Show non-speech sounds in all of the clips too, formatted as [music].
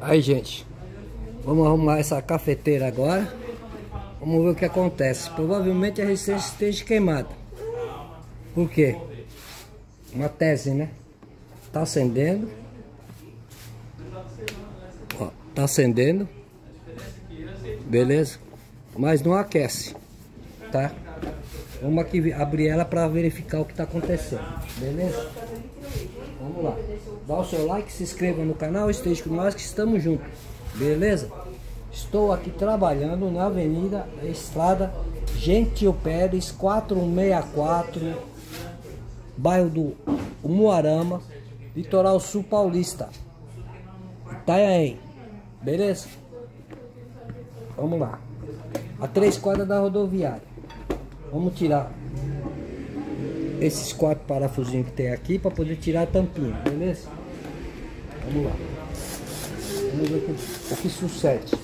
Aí, gente. Vamos arrumar essa cafeteira agora. Vamos ver o que acontece. Provavelmente a resistência esteja queimada. Por quê? Uma tese, né? Tá acendendo. Ó, tá acendendo. Beleza? Mas não aquece. Tá? Vamos aqui abrir ela para verificar o que está acontecendo. Beleza? Vamos lá. Dá o seu like, se inscreva no canal, esteja com nós que estamos juntos. Beleza? Estou aqui trabalhando na Avenida Estrada Gentil Pérez 464, bairro do Muarama, Litoral Sul Paulista, Itanhaém. Beleza? Vamos lá. A três quadras da rodoviária. Vamos tirar esses quatro parafusinhos que tem aqui para poder tirar a tampinha, beleza? Vamos lá. Vamos ver o que, o que sucede.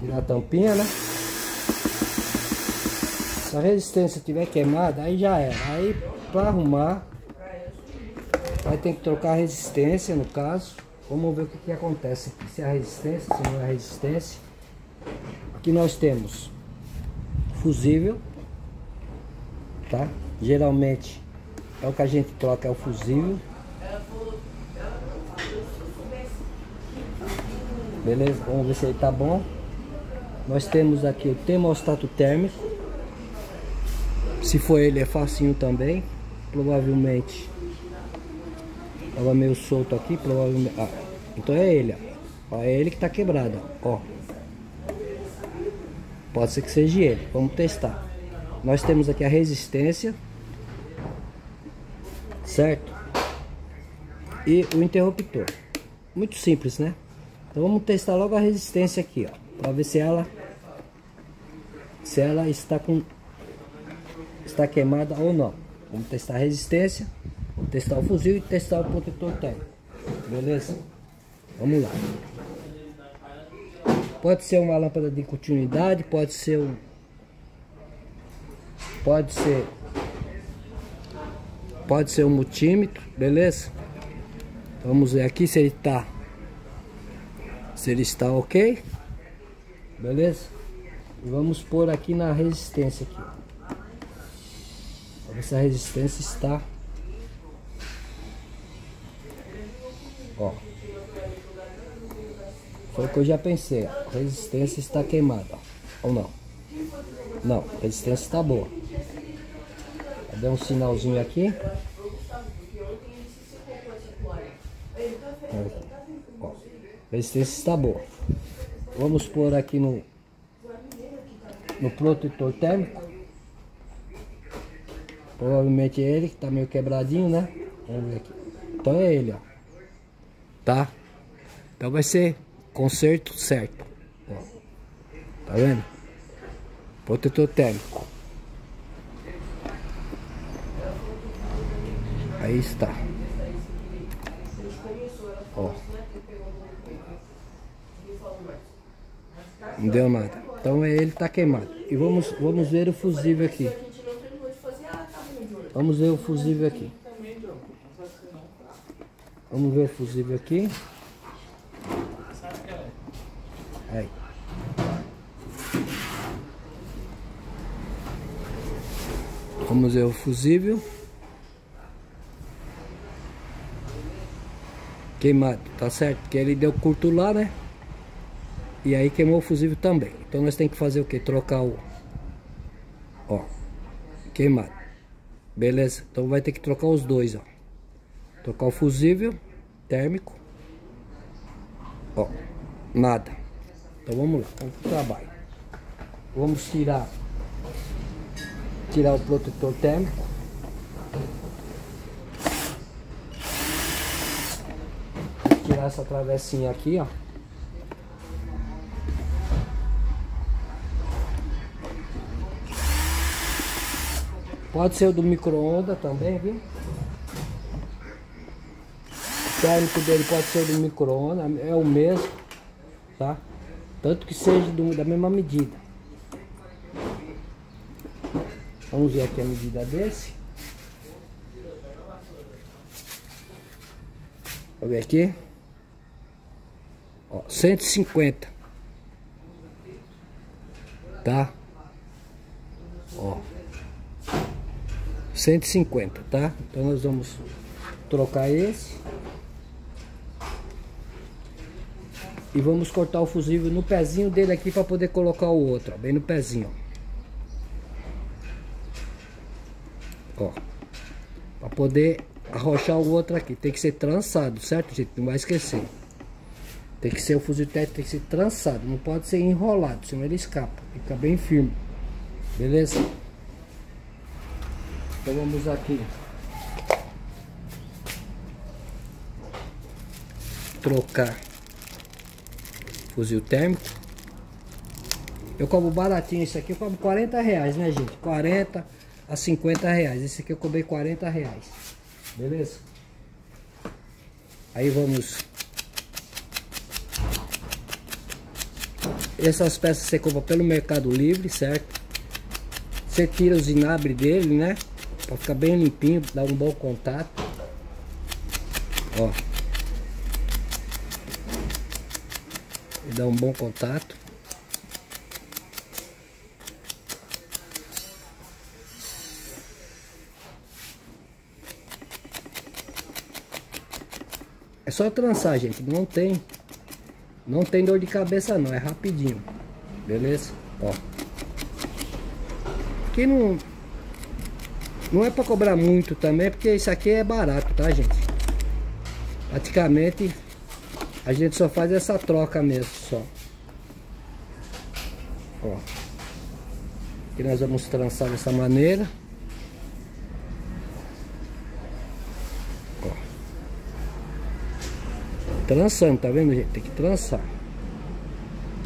Tirar a tampinha, né? A resistência tiver queimada, aí já era. Aí para arrumar, vai ter que trocar a resistência no caso. Vamos ver o que, que acontece aqui. Se é a resistência, se não é a resistência. Aqui nós temos fusível, tá? Geralmente é o que a gente troca, é o fusível. Beleza? Vamos ver se ele tá bom. Nós temos aqui o termostato térmico. Se for ele é facinho também. Provavelmente. Tava meio solto aqui, provavelmente. Ah, então é ele, ó. É ele que tá quebrado, ó. Pode ser que seja ele. Vamos testar. Nós temos aqui a resistência. Certo? E o interruptor. Muito simples, né? Então vamos testar logo a resistência aqui, ó, para ver se ela se ela está com está queimada ou não. Vamos testar a resistência, vamos testar o fuzil e testar o protetor térmico. Beleza? Vamos lá. Pode ser uma lâmpada de continuidade, pode ser um pode ser pode ser um multímetro, beleza? Vamos ver aqui se ele está se ele está ok beleza e vamos pôr aqui na resistência aqui para ver se a resistência está ó. Foi o que eu já pensei a resistência está queimada ou não? Não a resistência está boa. Deu um sinalzinho aqui? A resistência está boa. Vamos pôr aqui no, no protetor térmico. Provavelmente é ele que está meio quebradinho, né? Vamos ver aqui. Então é ele, ó. Tá? Então vai ser conserto certo. Ó. Tá vendo? Protetor térmico. Aí está. Ó. Não deu nada. Então é ele tá queimado. E vamos, vamos ver o fusível aqui. Vamos ver o fusível aqui. Vamos ver o fusível aqui. Aí. Vamos ver o fusível. Queimado, tá certo? Porque ele deu curto lá, né? E aí queimou o fusível também. Então nós temos que fazer o que? Trocar o... Ó. Queimado. Beleza? Então vai ter que trocar os dois, ó. Trocar o fusível térmico. Ó. Nada. Então vamos lá. Vamos pro trabalho. Vamos tirar... Tirar o protetor térmico. Tirar essa travessinha aqui, ó. Pode ser o do micro-ondas também, viu? O térmico dele pode ser o do micro-ondas, é o mesmo, tá? Tanto que seja do, da mesma medida. Vamos ver aqui a medida desse. Vou ver aqui. Ó, 150. Tá? Ó. 150, tá? Então nós vamos trocar esse. E vamos cortar o fusível no pezinho dele aqui para poder colocar o outro, ó, bem no pezinho, ó. Para poder arrochar o outro aqui, tem que ser trançado, certo, gente? Não vai esquecer. Tem que ser o fuzil técnico, tem que ser trançado, não pode ser enrolado, senão ele escapa. Fica bem firme. Beleza? Então vamos aqui. Trocar fuzil térmico. Eu como baratinho esse aqui, eu como 40 reais, né gente? 40 a 50 reais. Esse aqui eu cobrei 40 reais. Beleza? Aí vamos Essas peças você compra pelo Mercado Livre, certo? Você tira os inabres dele, né? Pra ficar bem limpinho, dar um bom contato. Ó. E dá um bom contato. É só trançar, gente. Não tem não tem dor de cabeça não, é rapidinho. Beleza? Ó. Aqui não... Não é pra cobrar muito também, porque isso aqui é barato, tá, gente? Praticamente, a gente só faz essa troca mesmo, só. Ó. Aqui nós vamos trançar dessa maneira. Trançando, tá vendo, gente? Tem que trançar.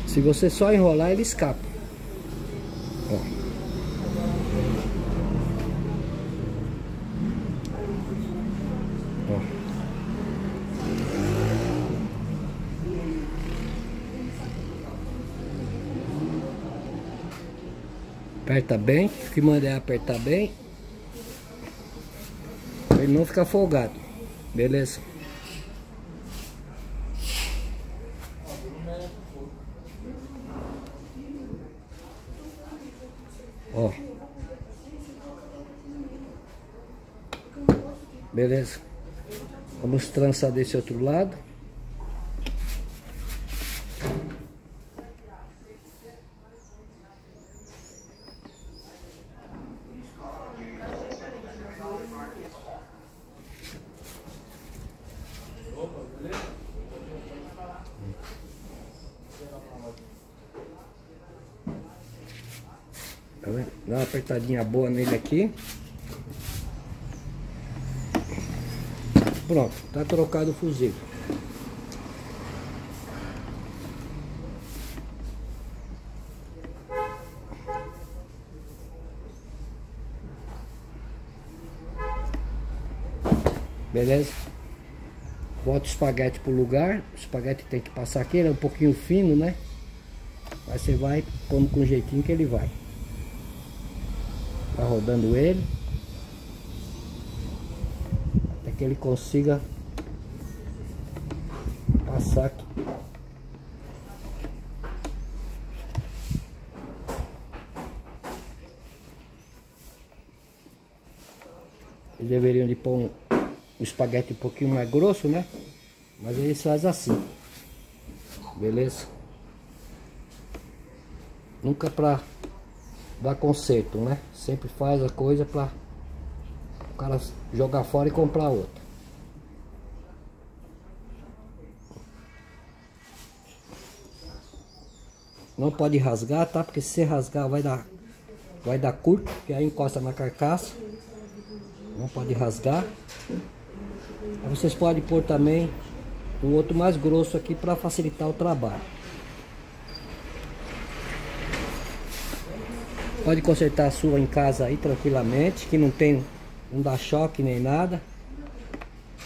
Se você só enrolar, ele escapa. Ó. Ó. Aperta bem, que manda é apertar bem. Pra ele não ficar folgado. Beleza? Ó. Beleza? Vamos trançar desse outro lado. Tá vendo? Dá uma apertadinha boa nele aqui. Pronto, tá trocado o fusível. Beleza? Bota o espaguete pro lugar. O espaguete tem que passar aqui, ele é um pouquinho fino, né? Aí você vai pondo com jeitinho que ele vai. Rodando ele. Até que ele consiga passar aqui. Eles deveriam de pôr um, um espaguete um pouquinho mais grosso, né? Mas eles fazem assim. Beleza? Nunca pra dar conserto, né? Sempre faz a coisa para o cara jogar fora e comprar outra. Não pode rasgar, tá? Porque se rasgar vai dar vai dar curto, que aí encosta na carcaça. Não pode rasgar. Vocês podem pôr também um outro mais grosso aqui para facilitar o trabalho. Pode consertar a sua em casa aí tranquilamente, que não tem, não dá choque nem nada.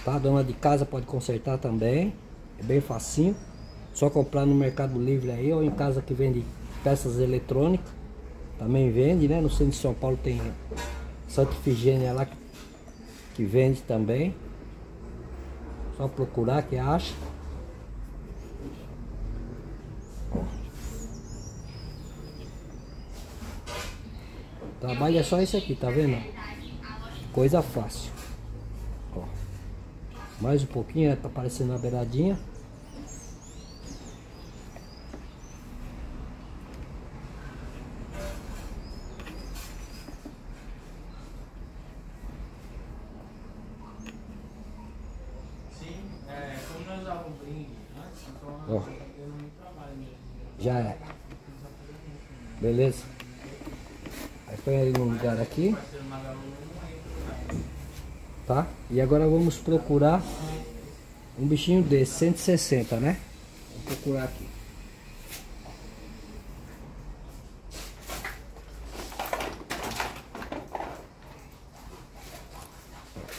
Tá? A dona de casa pode consertar também, é bem facinho. Só comprar no Mercado Livre aí ou em casa que vende peças eletrônicas. Também vende, né? No centro de São Paulo tem Santa Ifigênia lá que vende também. Só procurar que acha. Trabalho é só isso aqui, tá vendo? Coisa fácil. Ó. Mais um pouquinho, tá aparecendo a beiradinha. Ó. Já é. Beleza? Põe ele no lugar aqui. Tá? E agora vamos procurar um bichinho desse, 160, né? Vou procurar aqui.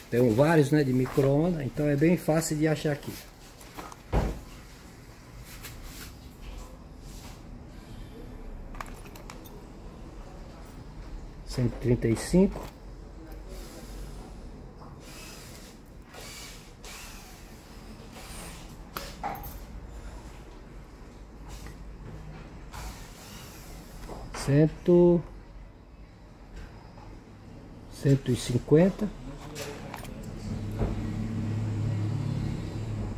Tem vários, né, de micro-ondas, então é bem fácil de achar aqui. Cento e trinta e cinco. Cento. cento e cinquenta.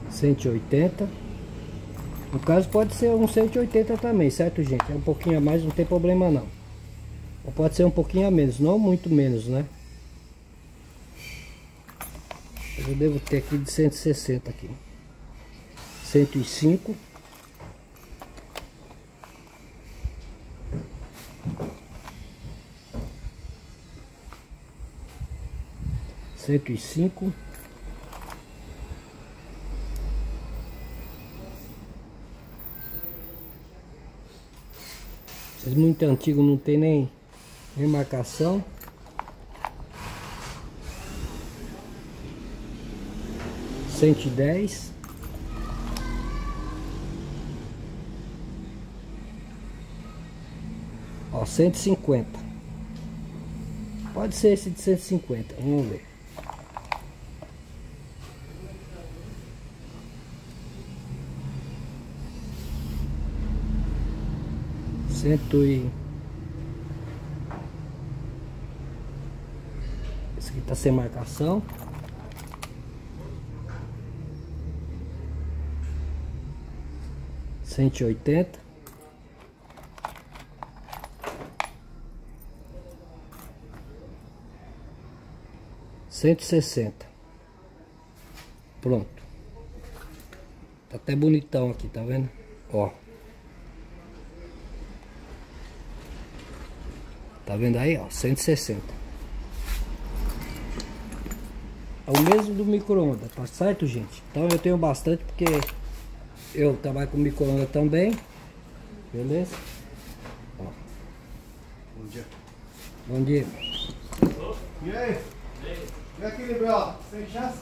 cento e oitenta. No caso pode ser um cento e oitenta também certo gente? É um pouquinho a mais não tem problema não ou pode ser um pouquinho a menos, não muito menos, né? Eu devo ter aqui de 160 aqui. 105. Cento e cinco. Esses muito antigos não tem nem remarcação cento e dez. Ó cento e cinquenta. Pode ser esse de cento e cinquenta vamos ver. Cento e Tá sem marcação. Cento e oitenta. Cento e sessenta. Pronto. Tá até bonitão aqui, tá vendo? Ó. Tá vendo aí, ó? 160. É o mesmo do micro-ondas, tá certo, gente? Então eu tenho bastante porque eu trabalho com micro-ondas também. Beleza? Ó. Bom dia. Bom dia. E aí? E aquele Bel? Sem chance?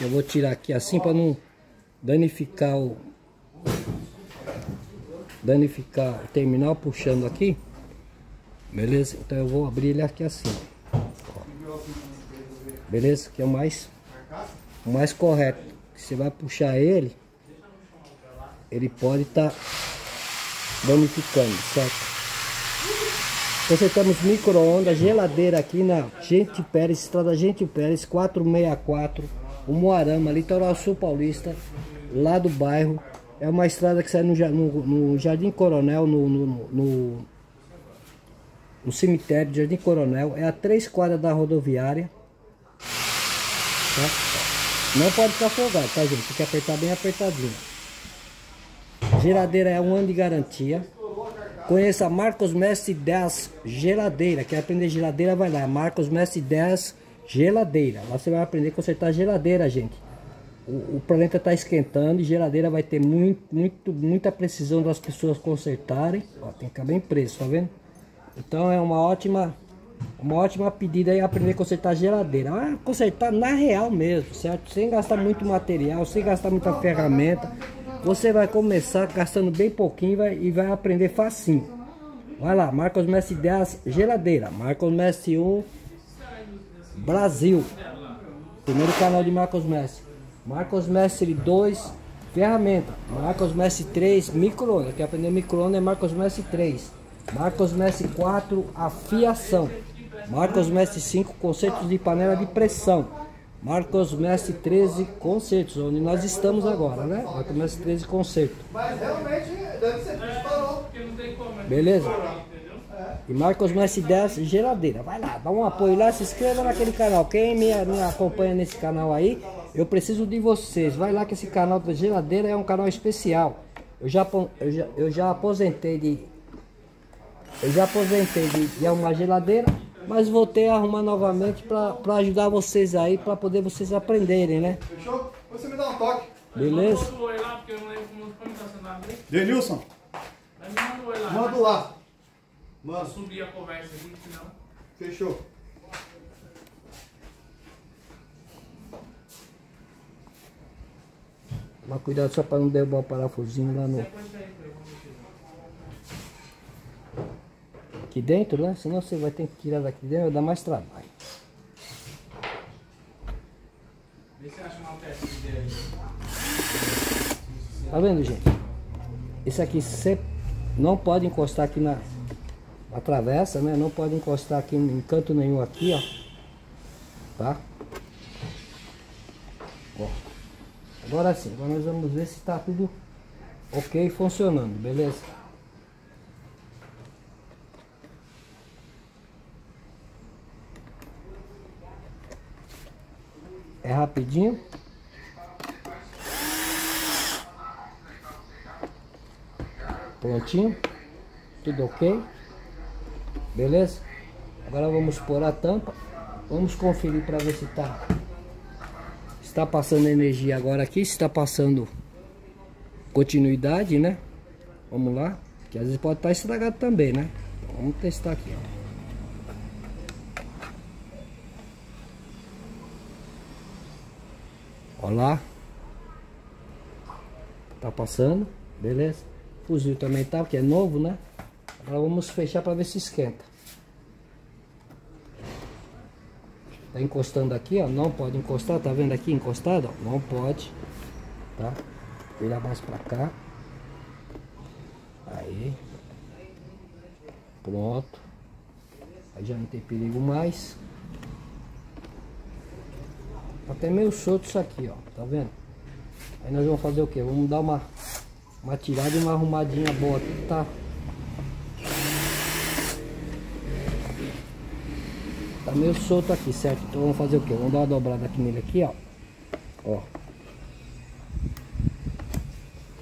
Eu vou tirar aqui assim para não danificar o danificar o terminal puxando aqui. Beleza? Então eu vou abrir ele aqui assim. Ó. Beleza? Que é o mais, o mais correto. Você vai puxar ele, ele pode estar tá danificando, certo? Consertamos micro-ondas, geladeira aqui na Gente Pérez, estrada Gente Pérez 464, o Moarama, litoral sul paulista, lá do bairro. É uma estrada que sai no, no, no Jardim Coronel, no, no no cemitério de Jardim Coronel, é a três quadras da rodoviária. Tá? Não pode ficar folgado, tá gente? Tem que apertar bem apertadinho. Geladeira é um ano de garantia. Conheça Marcos Mestre 10 Geladeira. Quer aprender geladeira? Vai lá. Marcos Mestre 10 Geladeira. Lá você vai aprender a consertar geladeira, gente. o, o planeta está esquentando e geladeira vai ter muito, muito, muita precisão das pessoas consertarem. Ó, tem que ficar bem preso, tá vendo? Então é uma ótima, uma ótima pedida aí aprender a consertar geladeira. Ah, consertar na real mesmo, certo? Sem gastar muito material, sem gastar muita ferramenta. Você vai começar gastando bem pouquinho vai, e vai aprender facinho. Vai lá, Marcos Messi 10 geladeira, Marcos Messi 1 Brasil. Primeiro canal de Marcos Messi. Marcos Mestre 2, ferramenta. Marcos Mestre 3, micro-ondas. Quer aprender micro-ondas é Marcos Mestre 3. Marcos Mestre 4, afiação. Marcos Mestre 5, conceitos de panela de pressão. Marcos Mestre 13, concertos, onde nós estamos agora, né? Marcos Mestre 13, concerto. Mas realmente deve ser disparou. Beleza? E Marcos Mestre 10, geladeira. Vai lá, dá um apoio lá, se inscreva naquele canal. Quem me, me acompanha nesse canal aí, eu preciso de vocês. Vai lá que esse canal da geladeira é um canal especial. Eu já, eu já, eu já aposentei de. Eu já aposentei de, de arrumar geladeira, mas voltei a arrumar novamente para ajudar vocês aí, para poder vocês aprenderem, né? Fechou? Você me dá um toque. Beleza? Denilson. Manda lá. Manda. Subir a conversa aqui, senão. Fechou. Mas cuidado só para não derrubar o parafusinho lá no. Aqui dentro, né? Senão você vai ter que tirar daqui dentro, vai dar mais trabalho. Vê se acha uma peça Tá vendo, gente? Esse aqui você não pode encostar aqui na, na travessa, né? Não pode encostar aqui em canto nenhum aqui, ó. Tá? Agora sim, agora nós vamos ver se está tudo ok funcionando, beleza? É rapidinho. Prontinho. Tudo ok. Beleza? Agora vamos pôr a tampa. Vamos conferir para ver se está Está passando energia agora aqui, está passando continuidade, né? Vamos lá, que às vezes pode estar estragado também, né? Vamos testar aqui, ó. Olha lá. Tá passando, beleza? Fuzil também tá, porque é novo, né? Agora vamos fechar para ver se esquenta. Tá encostando aqui, ó. Não pode encostar, tá vendo aqui encostado? Ó, não pode. Tá? Virar mais pra cá. Aí. Pronto. Aí já não tem perigo mais. Até meio solto isso aqui, ó. Tá vendo? Aí nós vamos fazer o que? Vamos dar uma, uma tirada e uma arrumadinha boa aqui, tá? Tá meio solto aqui, certo? Então vamos fazer o que? Vamos dar uma dobrada aqui nele aqui, ó. Ó.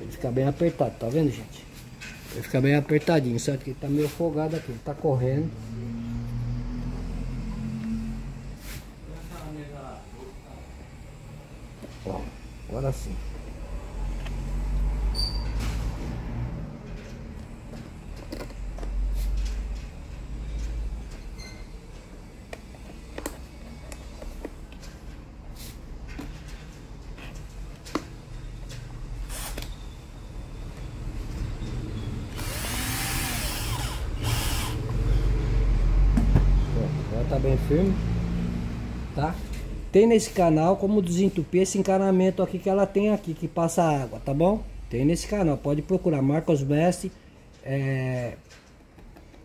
Ele fica bem apertado, tá vendo, gente? Ele fica bem apertadinho, certo? Que ele tá meio folgado aqui, ele tá correndo. Ó, agora sim. tá bem firme, tá? Tem nesse canal como desentupir esse encanamento aqui que ela tem aqui, que passa água, tá bom? Tem nesse canal, pode procurar Marcos Mestre é,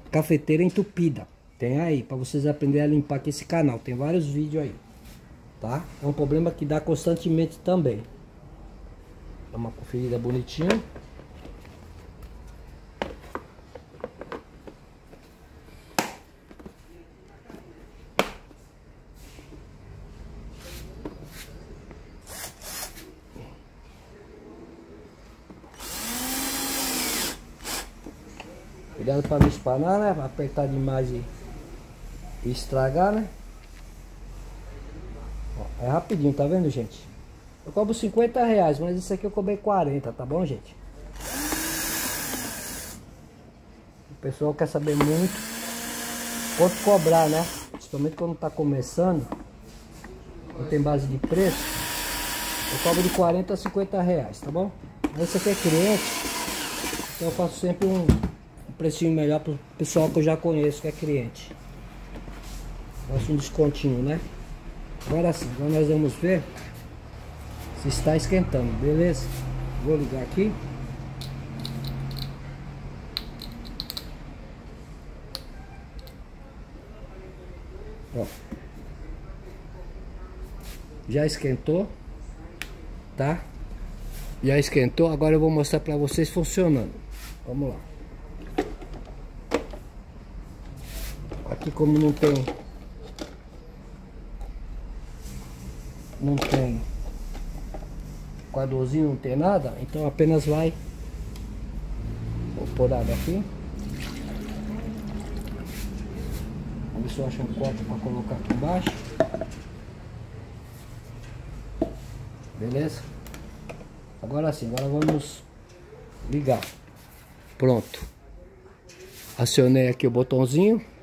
Cafeteira Entupida. Tem aí, para vocês aprenderem a limpar aqui esse canal. Tem vários vídeos aí, tá? É um problema que dá constantemente também. Dá uma conferida bonitinha. Cuidado para né? Apertar demais e, estragar, né? Ó, é rapidinho, tá vendo, gente? Eu cobro 50 reais, mas isso aqui eu cobrei 40, tá bom, gente? O pessoal quer saber muito quanto cobrar, né? Principalmente quando tá começando, não tem base de preço. Eu cobro de 40 a 50 reais, tá bom? Mas você é cliente, então eu faço sempre um precinho melhor pro pessoal que eu já conheço, que é cliente. Faço um descontinho, né? Agora sim, agora nós vamos ver se está esquentando, beleza? Vou ligar aqui. Ó. Já esquentou, tá? Já esquentou, agora eu vou mostrar para vocês funcionando. Vamos lá. Aqui como não tem. Não tem quadrozinho, não tem nada, então apenas vai. Vou pôr água aqui. Vamos ver se eu acho um copo para colocar aqui embaixo. Beleza? Agora sim, agora vamos ligar. Pronto. Acionei aqui o botãozinho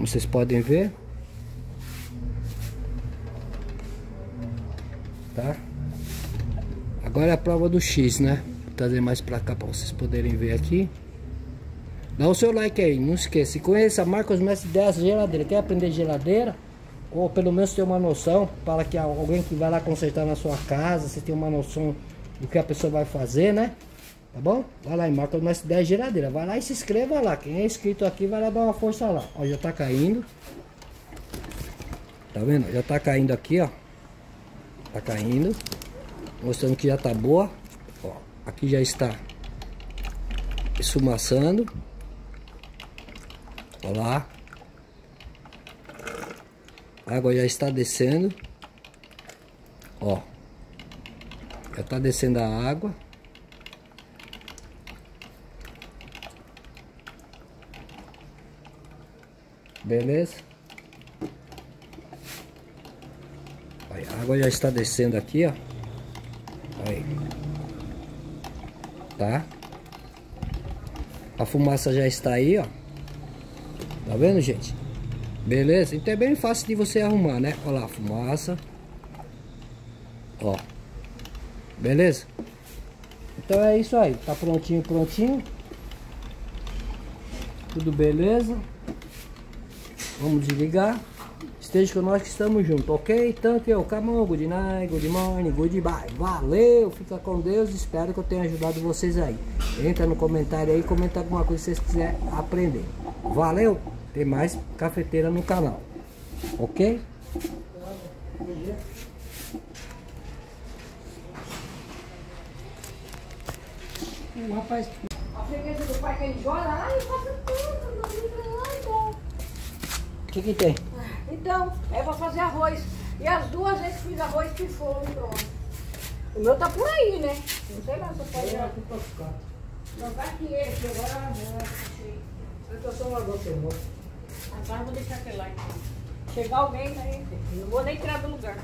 como vocês podem ver tá? Agora é a prova do X, né? Vou trazer mais pra cá pra vocês poderem ver aqui. Dá o seu like aí, não esqueça. Conheça Marcos Mestre dessa geladeira, quer aprender geladeira? Ou pelo menos ter uma noção para que alguém que vai lá consertar na sua casa, você tenha uma noção do que a pessoa vai fazer, né? Tá bom? Vai lá em Marcos Mestre 10 geladeira. Vai lá e se inscreva lá. Quem é inscrito aqui vai lá dar uma força lá. Ó, já tá caindo. Tá vendo? Já tá caindo aqui, ó. Tá caindo. Mostrando que já tá boa. Ó, aqui já está esfumaçando. Olha lá. A água já está descendo. Ó. Já tá descendo a água. Beleza? a água já está descendo aqui, ó. Aí. Tá? A fumaça já está aí, ó. Tá vendo, gente? Beleza? Então é bem fácil de você arrumar, né? Olha lá, fumaça. Ó. Beleza? Então é isso aí. Tá prontinho, prontinho. Tudo beleza. Vamos desligar. Esteja com nós que estamos juntos, ok? Thank you, come on, good night, good morning, goodbye. Valeu, fica com Deus, espero que eu tenha ajudado vocês aí. Entra no comentário aí, comenta alguma coisa que vocês quiserem aprender. Valeu, tem mais cafeteira no canal, ok? O rapaz. A freguesa do pai que ele joga, ai, eu faço tudo, não O que que tem? Então, é pra fazer arroz. E as duas vezes que fiz arroz no pronto. O meu tá por aí, né? Não sei lá se eu posso. Não, vai que ele, que agora não achei. Eu tô só uma gota, irmão. Agora eu vou deixar aquele lá então. Chegar alguém aí, não vou nem tirar do lugar.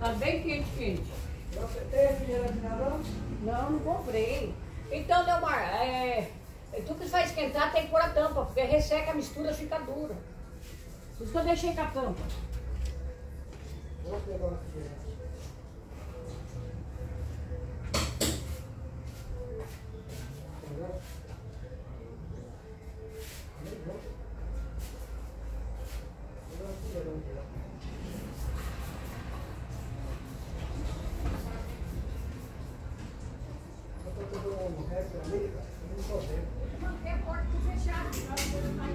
Tá bem quente, quente. Tem refrigerante na não? Não, não comprei. Então, Delmar, é, tudo que vai esquentar tem que pôr a tampa, porque resseca a mistura fica dura. Por isso que eu deixei com a tampa. Vou pegar o refrigerante. Manter a deixar.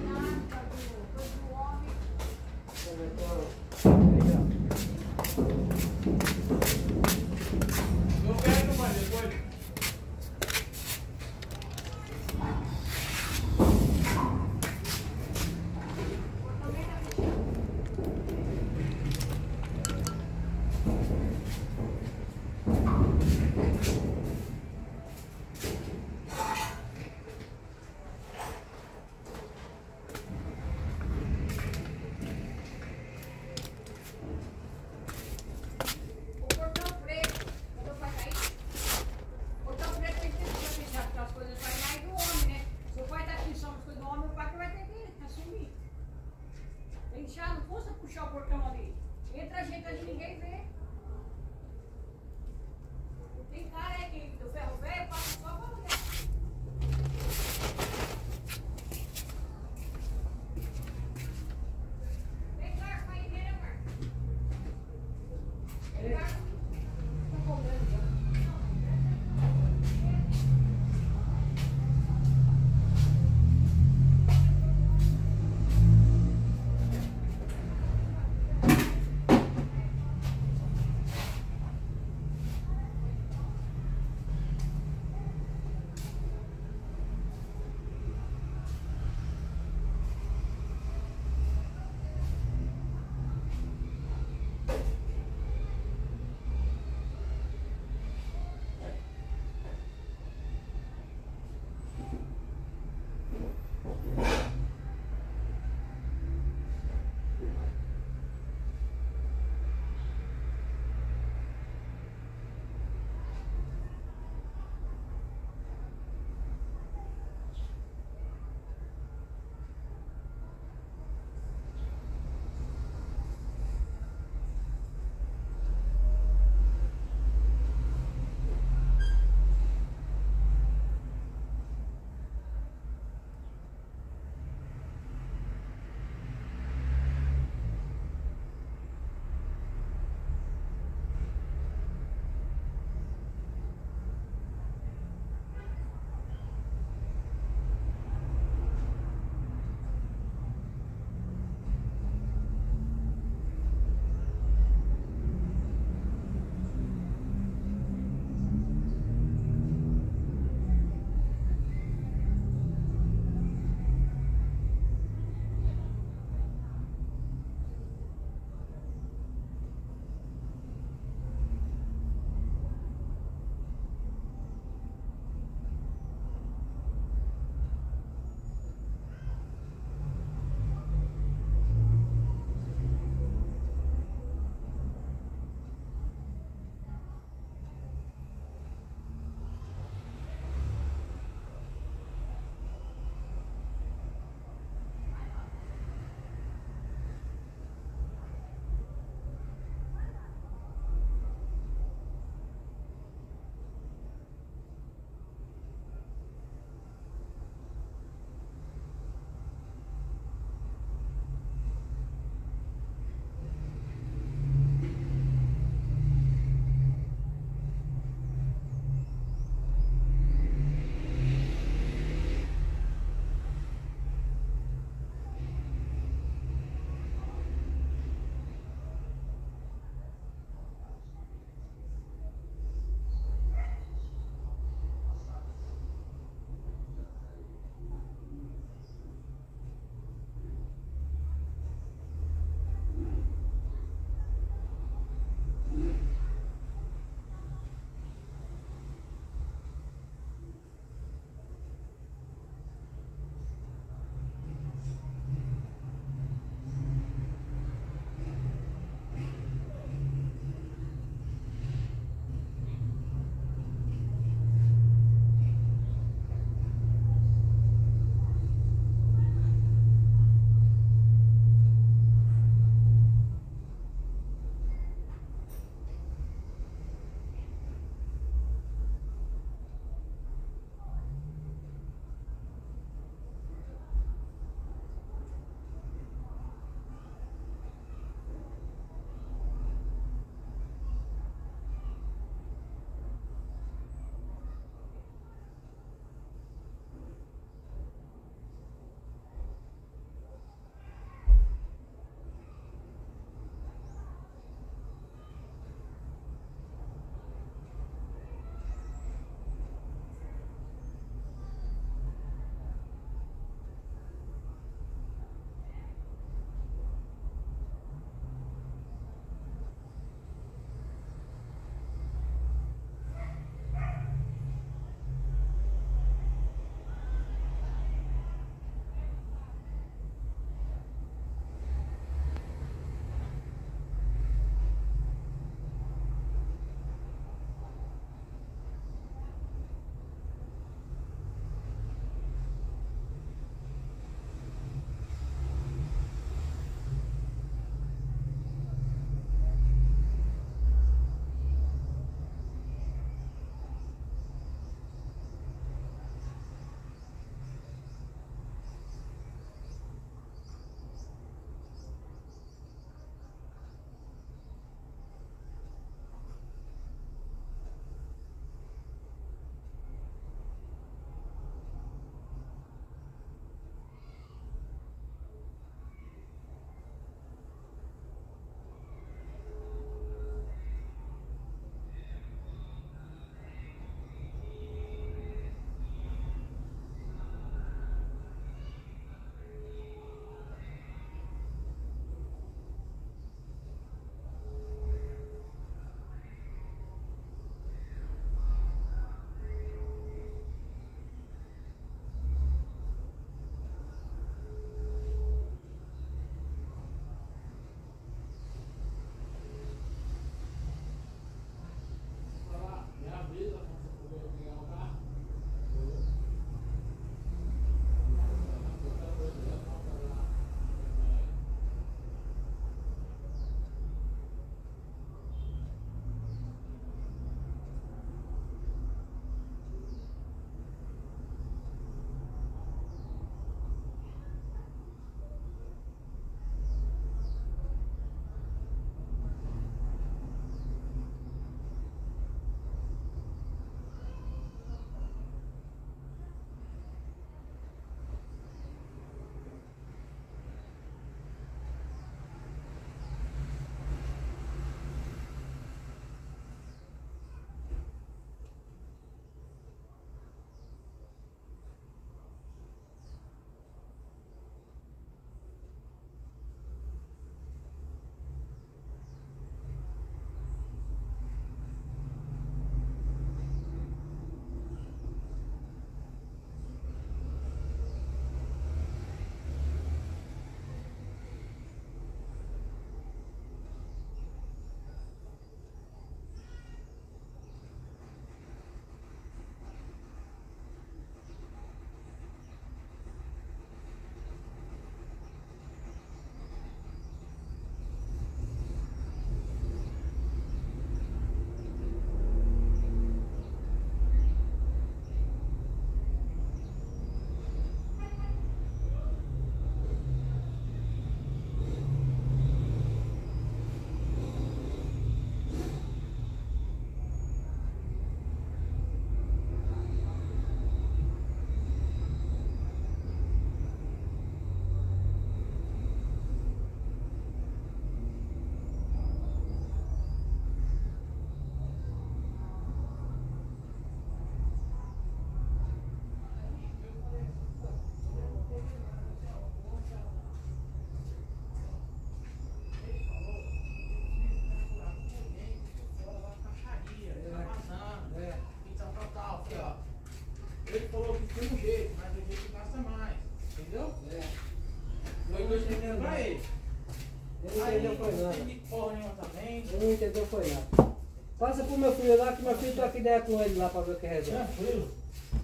Entendeu foi nada. Passa pro meu filho lá, que meu filho troca ideia com ele lá pra ver o que resolve. Tranquilo.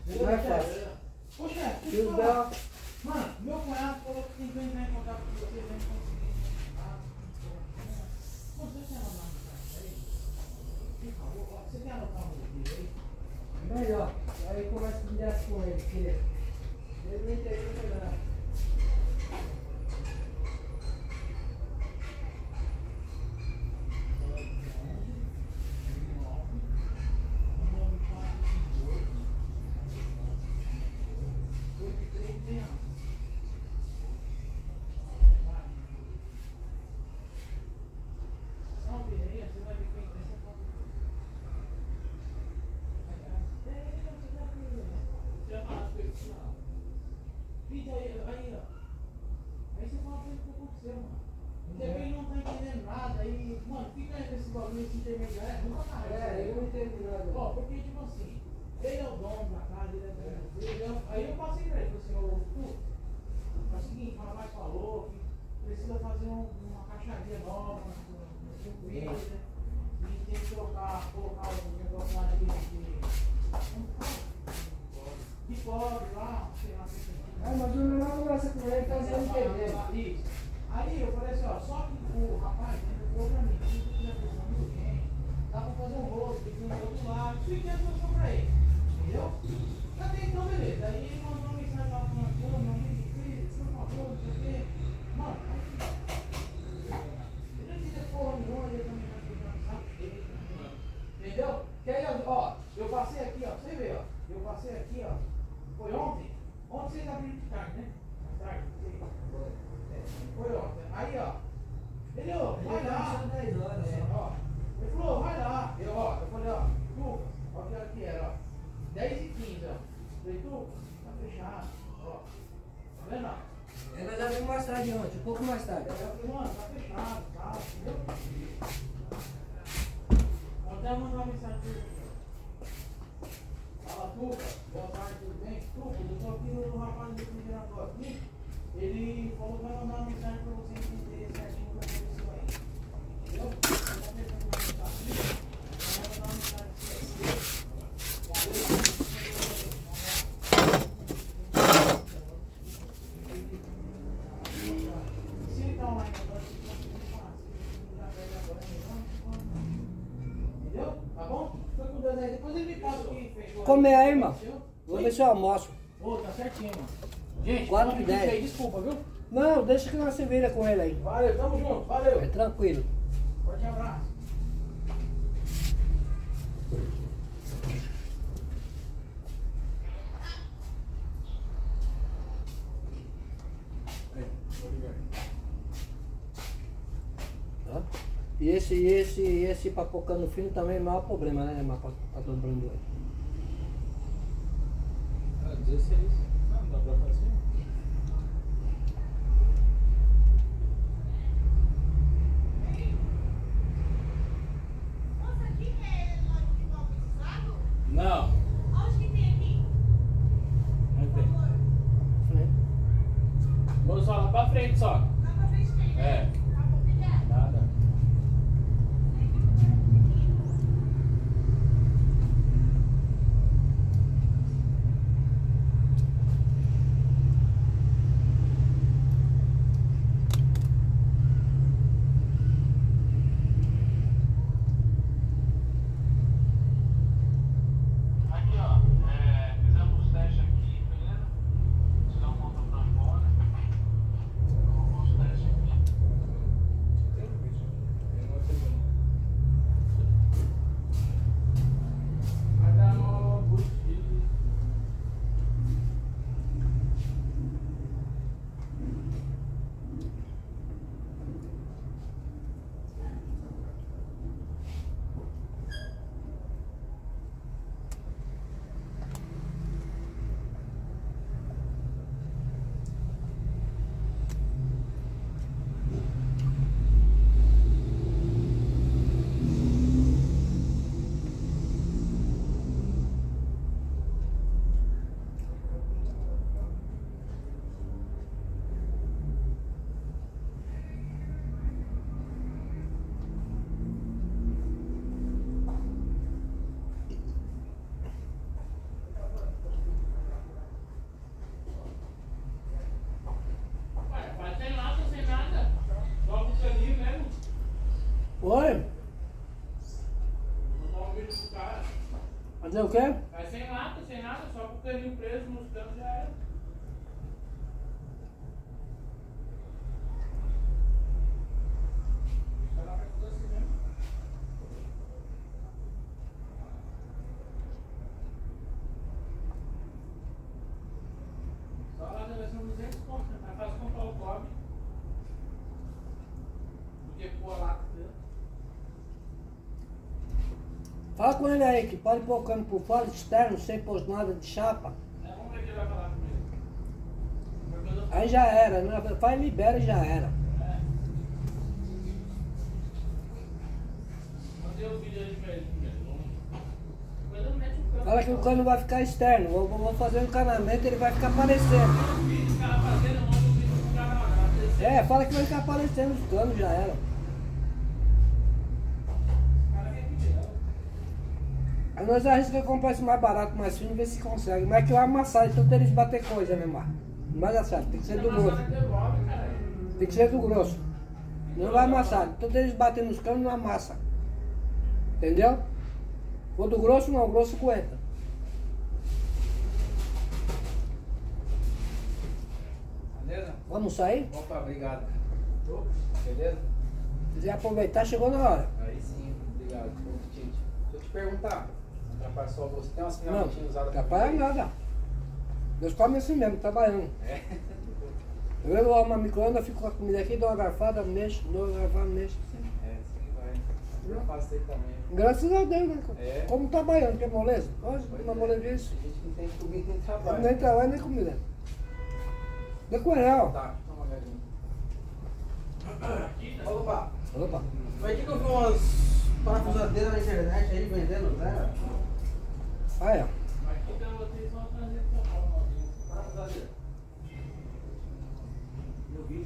Não é fácil. Ô chefe, deixa eu falar. Mano, meu cunhado falou que tem que entrar em contato com você, aí? melhor. Aí começa a direto com ele, porque ele não entendeu foi nada. Vídeo aí, aí, ó. Aí você fala pra ele o que aconteceu, mano. Você vê ele não tá entendendo nada, aí, mano, fica aí com esse bagulho esse intermediário, nunca mais. É, eu não entendi nada. Ó, porque tipo assim, ele é o dono da casa, ele é dono dele. eu- Aí eu passei pra ele, falei assim, ô, tu, é o seguinte, o rapaz falou que precisa fazer um- uma caixaria nova no no circuito, né? E tem que colocar, colocar o negócio lá de. de como fala? De pobre lá, sei lá, sei lá. Ah, mas o menor conversa com ele, tá dando entender. Isso. Aí eu falei assim, ó, só que o rapaz ele falou pra mim, se tu quiser fazer um alguém, dá pra fazer um rolo, tem que ir do outro lado, expliquei a solução pra ele. Entendeu? Até então, beleza. Aí ele mandou uma mensagem lá pra pô, meu amigo, filho, por favor, não sei o quê. Mano, aí, ele não entendeu porra nenhuma, ele também vai ficar no saco dele. Entendeu? Que aí, ó, eu passei aqui, ó, você vê, ó, eu passei aqui, ó, foi ontem, ontem vocês abriram de tarde, né? Mais tarde, sei. É, Foi ontem. Aí, ó, ele, ó, vai lá. 10 horas É, só. ó, ele falou, vai lá. Eu, ó, eu falei, ó, Lucas, ó, que hora que era, ó, 10 e 15, ó. Falei, tá fechado, ó. Tá vendo, ó? É, nós já vimos mais tarde ontem, um pouco mais tarde. Eu falei, mano, tá fechado, tá, entendeu? Vou até mandar uma mensagem pra ele. Fala, Tuca, boa tarde, tudo bem? Tuca, eu tô aqui no rapaz do refrigerador aqui. Ele falou que vai mandar uma mensagem pra você entender certinho o que aconteceu aí. Entendeu? Eu tô pensando no que aqui. Vai mandar uma mensagem pra você. Se ele online agora, você consegue falar. Se ele já pega agora, Entendeu? Bom? Fica com Deus aí. Depois ele me passa o que fez. Come aí, irmão. Aconteceu? Vou ver se eu almoço. Ô, tá certinho, mano. Gente, Quatro vamos e pedir dez. aí, desculpa, viu? Não, deixa que nós se vira com ele aí. Valeu, tamo junto, valeu. É tranquilo. Abraço. Tá? E esse, e esse, e esse papocando fino também é o maior problema, né? Pra dobrando ele. Ah, 16. Não, dá pra fazer. Nossa, aqui é loja de móveis usados? Não. Onde que tem aqui? Não tem. Vou só lá pra frente só. Lá pra frente tem, né? É. Tá bom, obrigada. Nada. Aqui, ó, é, fizemos os testes aqui, beleza? Tirar um ponto pra fora. Os testes aqui. Você o quê? Vai sem lata, sem nada, só com o caninho preso nos canos já era. Só lá vai tudo assim mesmo. Só lá deve ser 200 conto, né? Mais fácil comprar o cobre. Do que pôr a lata dentro. Fala com ele aí que pode pôr o cano por fora, externo, sem pôr nada de chapa. É, vamos ver que ele vai falar Aí já era, né? Faz libera e já era. Cano. Fala que o cano vai ficar externo. Vou, vou fazer um encanamento ele vai ficar aparecendo. É, fala que vai ficar aparecendo os canos, já era. Os caras querem pedir, né? Aí nós arriscamos comprar esse mais barato, mais fino, ver se consegue. Mas é que eu amassar, então tem que bater coisa, né, Mar? Não vai dar certo, tem que ser do grosso. cara. Tem que ser do grosso. Não vai amassar. Então eles batem nos canos, não amassa. Entendeu? For do grosso, não, o grosso aguenta. Beleza? Vamos sair? Opa, obrigado. Beleza? Se quiser aproveitar, chegou na hora. Aí sim, obrigado. Tite. Deixa eu te perguntar. Atrapalha só você. Tem umas Não, ferramentinhas usadas capaz nada. Deus come assim mesmo, trabalhando. É. Eu levo uma micro-ondas, fico com a comida aqui, dou uma garfada, mexo, dou uma garfada, mexo. É, sim, vai. Eu faço isso também. Graças a Deus, né? É. Como trabalhando, que é moleza? Hoje, Pois uma é. moleza disso. Tem gente não tem comida nem trabalho. Nem trabalho, nem comida. De coelhão. Tá, toma galinha. Opa, Opa. Mas que eu vi umas parafusadeiras na internet aí vendendo, né? Novinho. Parafusadeira. Eu vi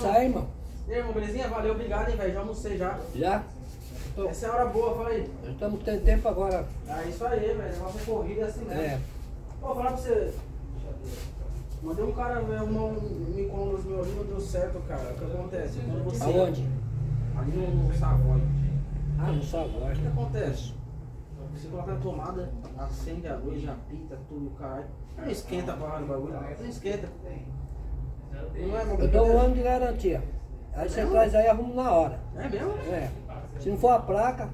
Sair, irmão? E aí, irmão, belezinha? Valeu, obrigado, hein, velho. Já almocei já. Já? Tô- Essa é a hora boa, fala aí. Estamos tendo tempo agora. Ah, isso aí, velho. Negócio é corrida é assim mesmo. É. Pô, falar pra você. Mandei um cara ver arrumar um micro-ondas meu ali, não deu certo, cara. O que acontece? Quando você. Aonde? Ali no Savoy. Ah, no Savoy. O que acontece? Você coloca na tomada, acende a luz, já pinta tudo, caralho. Não esquenta a barra do bagulho, não esquenta. Não é, Eu dou um ano de garantia. Aí você traz aí e arruma na hora. É mesmo? É. Se não for a placa,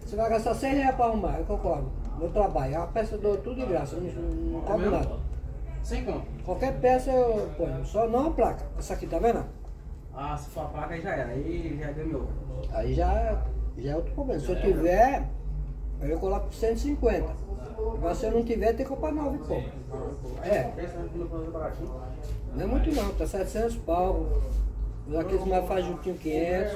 Você vai gastar 100 reais pra arrumar, eu concordo. Meu trabalho, é uma peça eu dou tudo de graça, eu não, não cobro nada. Sem conta. Qualquer peça eu ponho, só não a placa. Essa aqui, tá vendo? Ah, se for a placa aí já era. Aí já ganhou. Aí já, já é outro problema. Se eu tiver, aí eu coloco 150. Agora se eu não tiver, tem que comprar 9 e pouco. É, Não é muito não, tá 700 pau. Os Aqueles mais faz juntinho 500.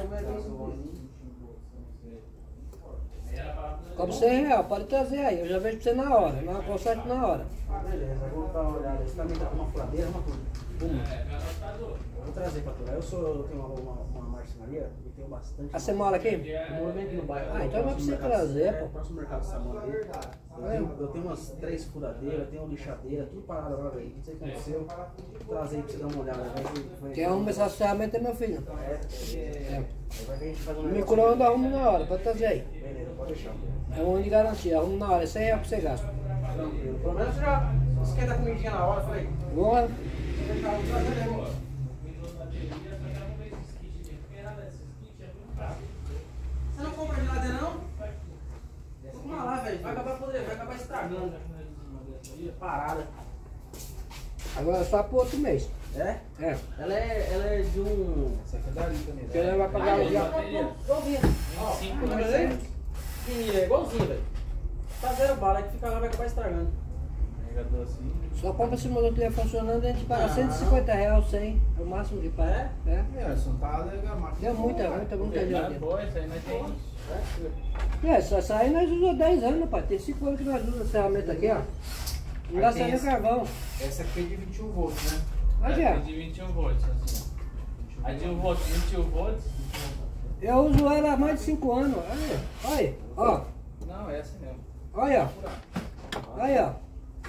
Cobra 100 reais, pode trazer aí, eu já vejo pra você na hora, na conserto na hora. Ah, beleza. Vou dar uma olhada. Também tá com uma furadeira, uma tudo. Eu vou trazer pra tu. Eu, sou, eu tenho uma, uma, uma marcenaria e tenho bastante. Ah, você mora aqui? Eu moro bem aqui no bairro. Ah, então próximo precisa mercado- trazer, é, pô. próximo mercado Samora ali. Eu tenho, eu tenho umas três furadeiras, tenho lixadeira, tudo parado agora aí. Não sei o que aconteceu. Vou trazer aí pra você dar uma olhada. Vai, Quem arruma essas ferramentas é meu filho. É, é, aí vai que a gente faz um micro-ondas eu arrumo na hora, pode trazer aí. Beleza, pode deixar. É um ano de garantia, arrumo na hora, é 100 reais que você gasta. Tranquilo. Pelo menos você já esquenta a comidinha na hora, falei. Bora? Você não compra geladeira não? Vamos lá, velho. Vai acabar, poder, vai acabar estragando. Parada. Agora é só pro outro mês. É? É. Ela é, ela é de um. Essa aqui é da mesmo. Ela vai pagar o dia. Ó, 25 tá vendo? Pequenininha, é igualzinho, velho. Tá zero bala, aí que fica lá vai acabar estragando. Carregador assim. Só compra se o motor estiver funcionando, a gente paga Ah. 150 reais, 100, é o máximo de paga. É? Emerson, tá legal, mas. Deu muita, muita, muita geladeira. boa, essa aí nós tem. É, essa, essa aí nós usamos 10 anos, pai. Tem 5 anos que nós usamos essa ferramenta aqui, ó. Não tem nem esse- carvão. Essa aqui é de 21 volts, né? Aqui, É, ó. de 21 volts, assim. ó. A de 1 volts, 21 volts. Eu uso ela há mais de 5 anos. Aí, olha, ó. Não, é assim mesmo. Olha. Aí, ó.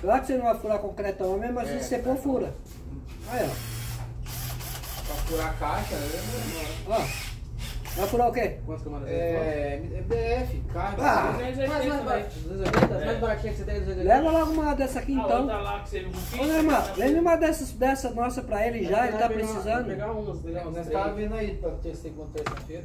Claro que você não vai furar concretão, mesmo assim É. você pôr fura. Aí, Pra furar a caixa, né? ó. Ó. Vai furar o quê? Quantas camadas É, é BF, caixa. Ah. Mas mais barato. 280, mais baratinha que você tem, 280. Leva logo uma dessa aqui A então. outra lá que você viu com Ô, Neymar, vende uma dessas, dessa nossa pra ele já, ele tá Vou precisando. pegar umas, pegar umas Nós tava vendo aí pra ter terça-feira.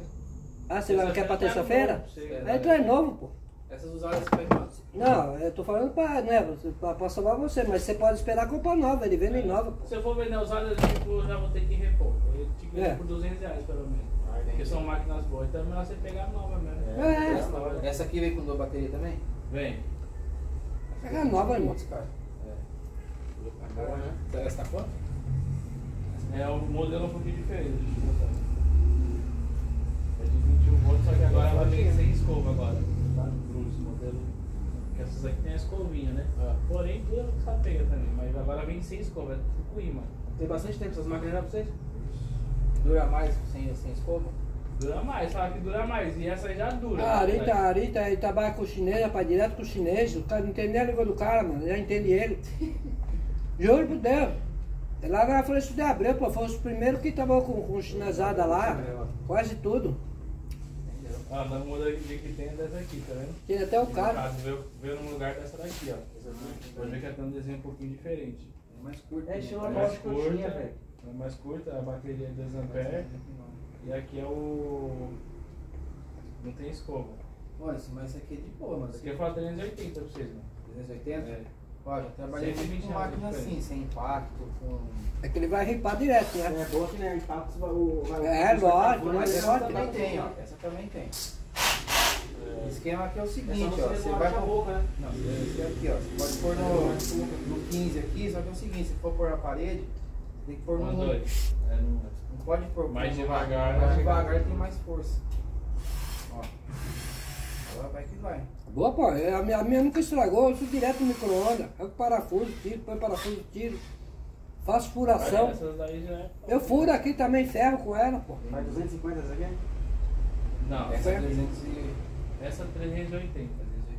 Ah, você vai, quer pra terça-feira? Terça-feira. Aí tu é novo, pô. Essas usadas foi? Não, eu tô falando pra, né, pra, pra salvar você, mas você pode esperar comprar nova, ele vende nova, pô. Se eu for vender usada, tipo, eu já vou ter que repor. Eu te vendo É. por 200 reais, pelo menos. Porque são máquinas boas. Então é melhor você pegar nova mesmo. É. Essa nova. Essa aqui veio com duas baterias também? Vem. Pega nova, irmão. Cara? É. Boa, né? Essa tá quanto? É o modelo é um pouquinho diferente. Deixa eu botar. É de 21 volts, só que agora ela vem sem escova agora. Tá? Cruz, modelo. Porque essas aqui tem a escovinha, né? Ah. Porém, duas sapeias também. Mas agora vem sem escova, é tudo imã. Tem bastante tempo essas máquinas já pra vocês? Dura mais sem, sem escova? Dura mais, fala que dura mais. E essa já dura. Ah, a né? Rita, ele trabalha com chinês, rapaz, direto com chinês, o cara não entende nem a língua do cara, mano, já entende ele. [laughs] Juro por Deus. Lá na Florencio de Abreu, pô, foi os primeiros que trabalhou com, com chinesada lá, quase tudo. Ah, da modelo que tem é dessa aqui, tá vendo? Tem até o No cara. caso, veio, veio no lugar dessa daqui, ó. Essa. Pode ver que ela tem um desenho um pouquinho diferente. É mais curto. É, né? estilo É uma mais curta, velho. é mais curta, a bateria é 2 amperes. E aqui é o. Não tem escova. Olha, esse- mas esse aqui é de boa, mano. Isso aqui eu falo 380 pra vocês, mano. 380? É. Ó, já trabalhei 120 com máquina assim, sem impacto, com... É que ele vai ripar direto, né? É boa que né? Impacto vai- o. vai- É, lógico, mas Essa só também tem, ó. Essa também tem. O esquema aqui é o seguinte, Essa ó. você Você vai pôr... boca, né? Não, esse aqui, ó. Você pode pôr no, no 15 aqui, só que é o seguinte, se for pôr na parede, tem que pôr no... Dois. É, não. pode pôr Mais devagar, Mais né? devagar tem mais força. Ó. Agora vai que vai. Boa, pô, é, a minha, a minha nunca estragou, eu uso direto no micro-ondas. Pego parafuso, tiro, põe parafuso, tiro. Faço furação. Essas daí já é. Eu furo aqui também, ferro com ela, pô. Vai 250 essa aqui? Não, Essa é essa, 300 e... essa 380.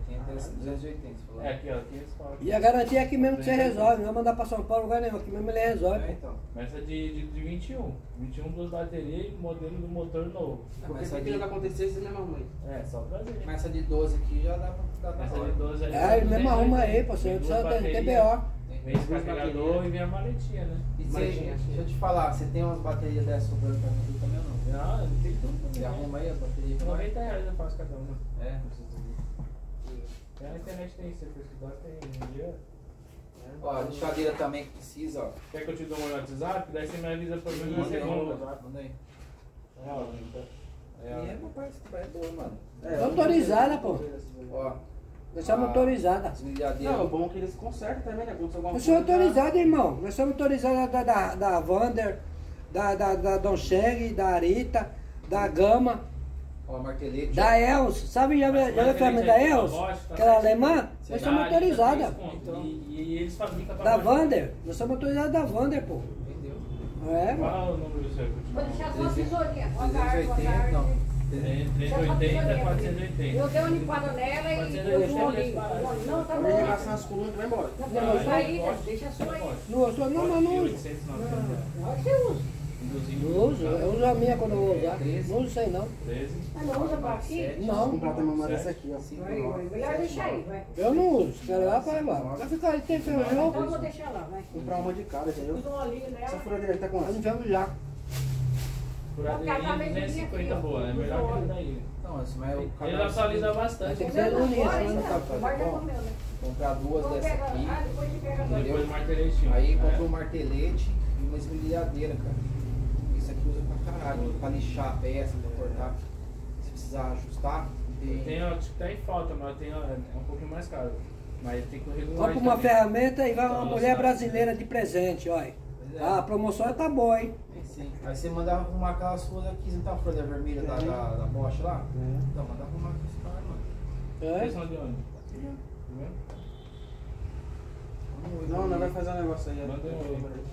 380, essa 280, você falou. É aqui, ó. Aqui eles falam. E a garantia é aqui mesmo que você resolve, não vai mandar pra São Paulo lugar nenhum, aqui mesmo ele resolve, É, então. Mas essa é de, de, de 21. 21 duas baterias e modelo do motor novo. Porque Mas se aquilo de, acontecer, você mesmo arruma aí. É, só trazer. mas essa de 12 aqui já dá pra dar Essa de hora. 12 aí. É, ele mesmo arruma aí, pô, você não precisa ter TBO. Vem esse carregador e vem a maletinha, né? E você, Maletinha. deixa eu te falar, você tem umas baterias dessas sobrando pra tudo também ou não? Não, tem tudo. Você né? arruma aí as baterias? 90 reais eu faço cada uma. É, não precisa de Até a internet tem, se você pesquisar, tem em dia. Ó, a lixadeira também que precisa, ó. Quer que eu te dou no WhatsApp? Daí você me avisa pelo menos na segunda. manda aí. É, ó, então. É, ó. é uma parte que vai boa, mano. É, Autorizada, pô. Ó, Nós somos Ah. Não, é bom que eles consertam também, né? Aconteceu alguma Nós somos coisa, autorizados, irmão. Nós somos autorizados da, da, da Vander, da, da, da Don Cheng, da Arita, da Gama, Martelete. da Els. Sabe, já, já viu a ferramenta da Els? Aquela alemã? Nós somos autorizados. Então, E, e eles fabricam Da. Vander. Nós somos autorizados da Vander, pô. Entendeu? É, mano. Qual é o número do seu? Vou deixar só a tesourinha. Boa tarde, boa 380, tarde. não. É, Deixa só a 380 tesourinha. 480. Eu dei uma limpada nela e pus um olhinho. Não, tá bom. ele gastar as colunas, vai embora. Não, tem saída, deixa a sua aí. Não, eu sou, não, mas não uso. 800, 900. Olha que você usa. Não uso. Eu uso a minha quando eu vou usar. Não uso isso aí, não. 13. Ah, não usa pra aqui? Vou Não. comprar também uma dessa aqui, ó. Vai, vai, melhor deixar aí, vai. Eu não uso. Quero levar pra levar. Vai ficar aí, tem ferro Então eu vou deixar lá, vai. Comprar uma de cada, entendeu? Pus um olhinho Essa furadeira aqui tá Mas quanto? não ferro já. Furadeirinha 250 boa, é melhor que daí. Não, esse mas o Ele atualiza bastante. Tem que ser bonito, né? Tá Guarda com meu, né? Comprar duas Vou dessa pegar. aqui. Ah, depois de pegar. Depois do. Aí É. compra um martelete e uma esmerilhadeira, cara. Usa pra caralho. Pra lixar a peça, pra cortar. Se precisar ajustar, tem. Tem, ó, tipo, tá em falta, mas tem, ó, é um pouquinho mais caro. Mas tem que regular. Compra uma também. ferramenta e vai uma mulher brasileira de presente, olha. É. Ah, a promoção tá boa, hein? Sim. Aí você manda arrumar aquelas suas aqui, você não tá a folha vermelha da, da, da Bosch lá? Então, manda arrumar com esse cara, mano. Vocês É. são de onde? Não, não vai fazer um negócio aí. um oi.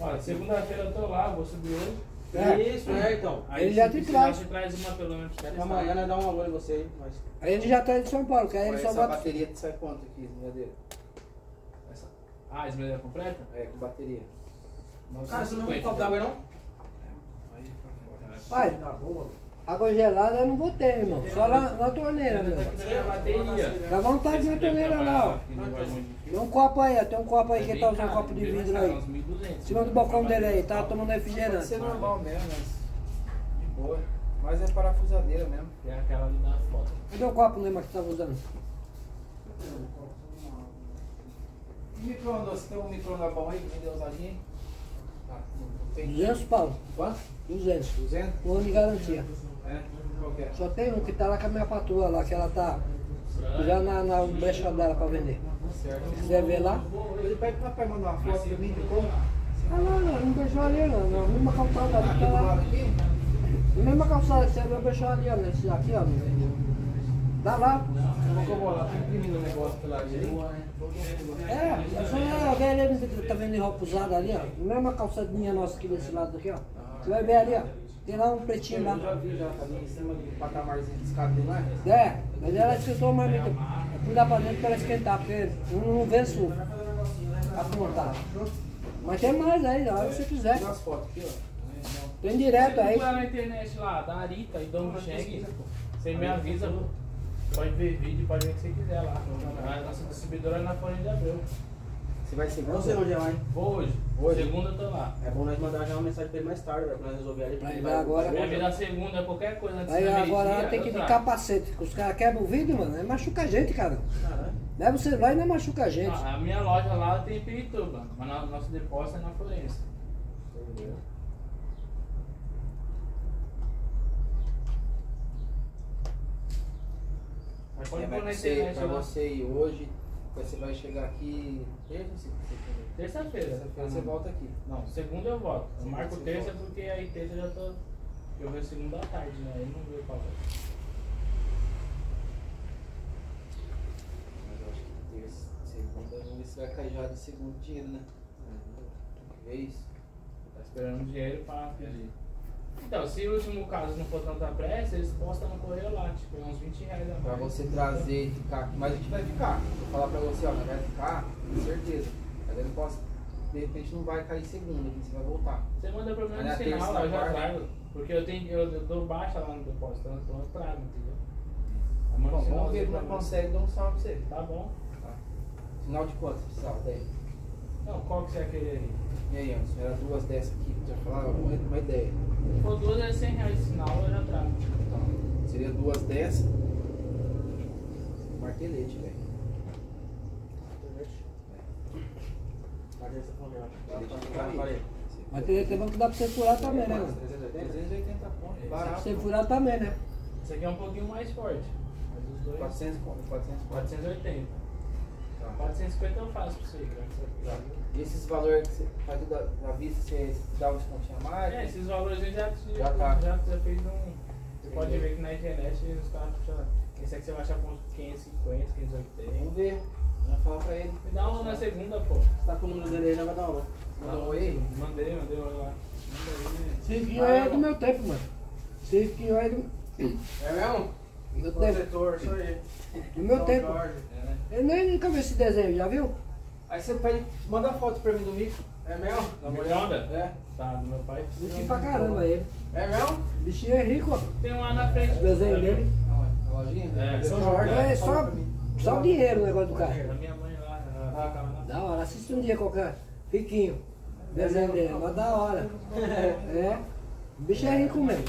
Olha, segunda-feira eu tô lá, vou subir hoje. É. Isso, é, então. Aí Ele já te precisar, traz. traz uma pelo menos. amanhã nós dá um alô em você aí. Mas... Aí ele já tá de São Paulo, que aí ele só essa bota. bateria sai quanto aqui, esmerilhadeira? Essa. Ah, esmerilha completa? É, com bateria. Cara, você não vai 950. copo d'água aí não? Pai, água gelada eu não vou ter, irmão. Só na, na torneira, meu. Tem bateria. Dá vontade na torneira lá, ó. Tem um copo aí, ó. Tem um copo aí que ele tá usando um copo de vidro aí. Em cima do balcão dele aí, tá tomando Pode refrigerante. ser normal mesmo, mas. De boa. Mas é parafusadeira mesmo. Tem aquela ali na foto. Cadê o copo, Lema, que você tava usando? E micro-ondas? Tem um micro-ondas bom aí que vendeu usadinho aí? Tá, não tem. 200 pau. Quanto? 200. 200? Um ano de garantia. É? Qual que é? Só tem um que tá lá com a minha patroa lá, que ela tá já na, na brecha dela pra vender. Se quiser ver lá. Ele pede pro papai mandar uma foto pra mim de como? Ah, não, não, não deixou ali, não. Na mesma calçada ali, tá lá. Na mesma calçada, você não deixou ali, ó. Nesse aqui, ó. Dá lá. Eu vou lá? Tô imprimindo o negócio pela direita. É, é só velho ali, tá vendo roupa usada ali, ó. Na mesma calçadinha nossa aqui desse lado aqui, ó. Você vai ver ali, ó. Tem lá um pretinho lá. Eu já vi já, ali em cima do patamarzinho de escada tem lá. É, mas ela esquentou mais muito. Eu fui lá pra dentro pra ela esquentar, porque não, não vê sul. Pra montar. Mas tem mais aí, a hora que você quiser. Tem umas fotos aqui, ó. Tem direto Você aí. procura na internet lá, da Arita e Dom Cheng, você me avisa, pode ver vídeo, pode ver o que você quiser lá. A nossa distribuidora é na Folha de Abreu. Você vai é lá, hein? Vou hoje. Hoje? Segunda eu tô lá. É bom nós mandar já uma mensagem pra ele mais tarde, pra nós resolver ali. Vai, vai agora. Vai virar segunda, qualquer coisa antes Aí agora meio-dia, tem que de capacete. Os caras quebram o vidro, mano. Aí machuca a gente, cara. Caralho. Leva o celular e não machuca a gente. Ah, a minha loja lá tem em Pirituba, mas no- nosso depósito é na Florença. Entendeu? Mas pode É, pôr na você, internet pra você ir hoje, você vai chegar aqui terça ou segunda? Terça-feira. Terça-feira você volta aqui. Não, segunda eu volto. Eu Segunda marco terça volta. porque aí terça eu já tô. Eu venho segunda à tarde, né? Aí não veio pra lá. Mas eu acho que terça, segunda, vamos ver se vai cair já de segundo dinheiro, né? Vez. Tá esperando dinheiro pra pedir. Então, se o último caso não for tanta pressa, eles postam no correio lá, tipo, é uns 20 reais a Pra mais. você trazer e ficar aqui. Mas a gente vai ficar. Vou falar pra você, ó, nós vai ficar, com certeza. Mas eu não posso. De repente não vai cair segunda, você vai voltar. Você manda Mas na um sinal, lá, eu já trago. Porque eu tenho, eu, eu dou baixa lá no depósito, então eu trago, entendeu? Bom, vamos ver pra mim. conseguimos dar um salve pra você. Tá bom. Tá. Sinal de quanto você precisava daí? Qual que você ia querer aí? E aí, Anderson, era duas dessas aqui, já falava uma, ideia. Se for duas é 100 reais, de sinal eu já trago. Então, seria duas dessas. Martelete, velho. Martelete é bom que dá pra você furar também, né? 380 pontos. Pra Você furar também, né? Esse aqui é um pouquinho mais forte. Mas os dois. 400, 400, 480. 450 eu faço pra você, graças a Deus. E esses valores que você faz da, da vista, você dá um descontinho a mais? É, esses valores a gente já, Já já, tá. já, já fez um. Você pode ver que na internet os caras puxam. Esse aqui você vai achar com uns 550, 580. Vamos ver. Vamos falar pra ele. Me dá uma na segunda, pô. Você tá com o número dele aí, já vai dar uma. Manda um oi. Mandei, mandei olha lá. Manda aí, né? Aí é do meu tempo, mano. Cirquinho aí é do É mesmo? meu tempo. Protetor, isso aí. Do meu tempo. Jorge. É, né? Eu nem nunca vi esse desenho, já viu? Aí você pede, manda foto pra mim do mico. É mesmo? Micro-onda? olhada. É. Tá, do meu pai. Bichinho pra caramba ele. É mesmo? Bichinho é rico, ó. Tem um lá na frente. O desenho dele. Na lojinha? É, São Jorge. É só, só o dinheiro o negócio do cara. Da minha mãe lá, ela Ah. Da hora, assiste um dia qualquer. Riquinho. Desenho dele, mas da hora. [laughs] É. O bicho é rico mesmo.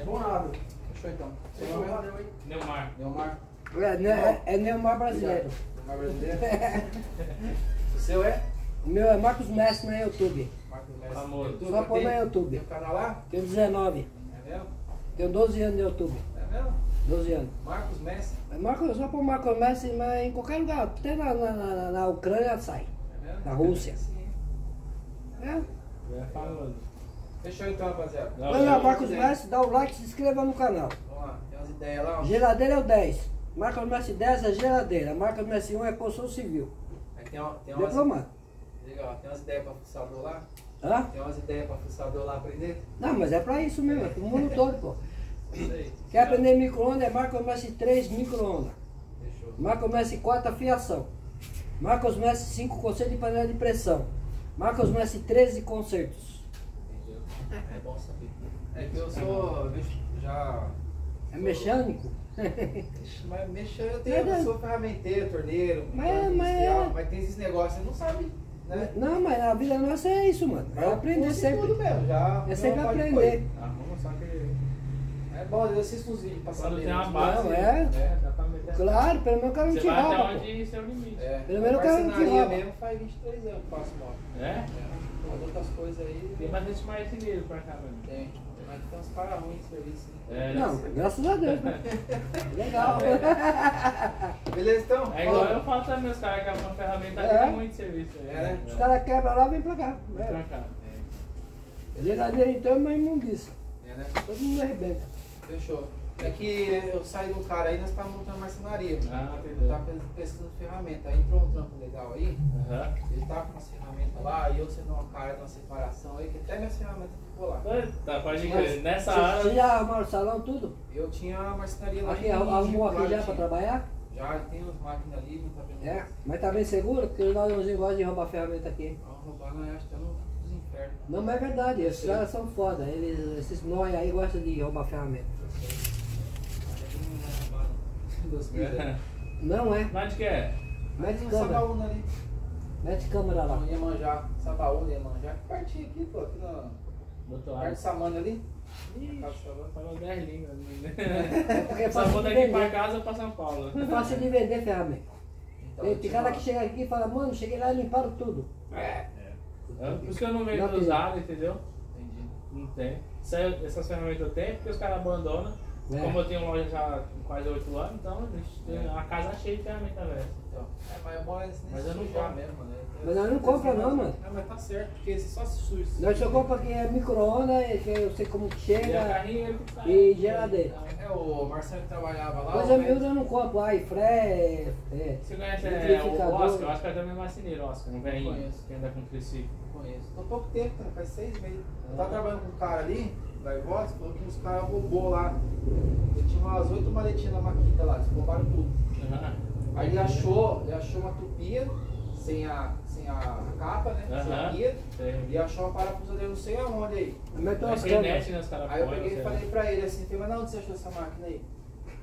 É bom nada. Fechou então. É? Neumar. Neomar. É, né, é, é Neymar brasileiro. Neomar brasileiro. [laughs] O seu é? O meu é Marcos Messi no YouTube. Marcos Messi. Famoso. YouTube, Só pôr tem- no Tem YouTube. um canal lá? Tenho 19. É mesmo? Tenho 12 anos de YouTube. É mesmo? 12 anos. Marcos Messi. É Marcos, só pôr Marcos Messi, mas em qualquer lugar. Até na, na, na, na Ucrânia sai. É mesmo? Na Rússia. É. É famoso. Fechou então, rapaziada. Não, eu- Marcos Messi, dá o like e se inscreva no canal. Vamos lá. Tem umas ideias lá, ó. Geladeira é o 10. Marcos Messi 10 é geladeira. Marcos Messi 1 é construção civil. Tem, uma- tem umas... Legal. Tem umas ideias pra fuçador lá? Hã? Tem umas ideias pra fuçador lá aprender? Não, mas é pra isso mesmo, é pro mundo [laughs] todo, pô. Quer aprender micro-ondas? É Marcos Messi 3 micro-ondas. Marcos Messi 4 afiação. Marcos Messi 5 conceito de panela de pressão. Marcos Messi 13 concertos. Entendeu? É bom saber. É que eu sou... já... É mecânico? Mas mexer, eu tenho, eu sou ferramenteiro, torneiro, Mas- mas é- mas tem esses negócios, você não sabe, né? Não, mas a vida nossa é isso, mano. É aprender curso e sempre. Tudo mesmo, já, É sempre aprender. Arruma, só que. É bom, eu assisto uns vídeos pra Quando tem uma né? base. Não, é. É, dá pra meter. Claro, pelo menos o cara não te até rouba, pô. onde seu limite. É, Pelo menos o cara não te rouba. mesmo faz 23 anos que eu faço moto. É? É. As outras coisas aí, Tem bastante marceneiro pra cá, mano. tem. Mas tem uns caras ruins de serviço. né? É, Não, graças a Deus, né? [laughs] Legal. [laughs] Beleza, então? É igual eu falo também, os caras que é uma ferramenta É. tem muito serviço. aí, É, né? Os caras quebram lá, vem pra cá. Vem É. pra cá. Geladeira então é uma imundiça. É, né? Todo mundo arrebenta. Fechou. É que eu saí do cara aí, nós estávamos montando marcenaria. Ah, Eu entendeu. tava pesquisando ferramenta. Aí entrou um trampo legal aí. Aham. Ele tá com umas ferramentas lá, e eu sendo uma cara de uma separação aí, que até minhas ferramentas ficou lá. Tá, pode crer. Nessa Você hora. você já arrumaram o salão, tudo? Eu tinha a marcenaria lá Aqui, em arrumou aqui já pra tinha. trabalhar? Já tem umas máquinas ali, não tá vendo? É. Mas tá bem seguro? Porque os ladrãozinhos gostam de roubar ferramenta aqui. Vamos roubar, nós acho que tá no dos infernos. Não, mas é verdade, esses caras são foda. Eles, esses nóia aí gostam de roubar ferramenta. Até que não vai roubar, não. Deus quiser. [laughs] Não é. Mas que é? Mete câmera. Sabaúna ali. Mete câmera lá. Ia manjar. Sabaúna ia manjar. Que pertinho aqui, pô. Aqui na Botou perto água. de Samana ali. Ih, falou 10 línguas. É [laughs] porque é fácil daqui pra casa pra São Paulo. É fácil de vender ferramenta. Então, Tem, tinha cara que chega aqui e fala, mano, cheguei lá e limparam tudo. É, Por isso que eu não vendo usado, entendeu? Entendi. Não tem. Essa- Essas ferramentas eu tenho porque os caras abandonam. É. Como eu tenho loja já há quase 8 anos, então tem a casa cheia de ferramenta velha. Então, é, mas é bom é Mas eu não compro. mesmo, mano. É- Mas nós não compra não, mano. Não, mas tá certo, porque você só se suja. Nós só compra que é micro-ondas, que eu sei como que E a chega. carrinha ele que tá- E geladeira. É, o Marcelo que trabalhava lá. Coisa o miúda eu não compro. Ai, fré, é, Você conhece é, o. Oscar? Eu acho que é também marceneiro, Oscar, um velhinho Conheço. que anda com triciclo. Conheço. Tô pouco tempo, faz seis meses. Eu tava trabalhando com um cara ali, da Ivóis, falou que os caras roubou lá. Ele tinha umas oito maletinhas na maquita lá, eles roubaram tudo. Aham. Aí ele achou, ele achou uma tupia sem a, sem a capa, né? Sem a guia. E achou uma parafusadeira não sei aonde aí. meteu umas internet, câmeras. né, os caras Aí eu peguei e falei pra ele assim, falei, mas não, onde você achou essa máquina aí?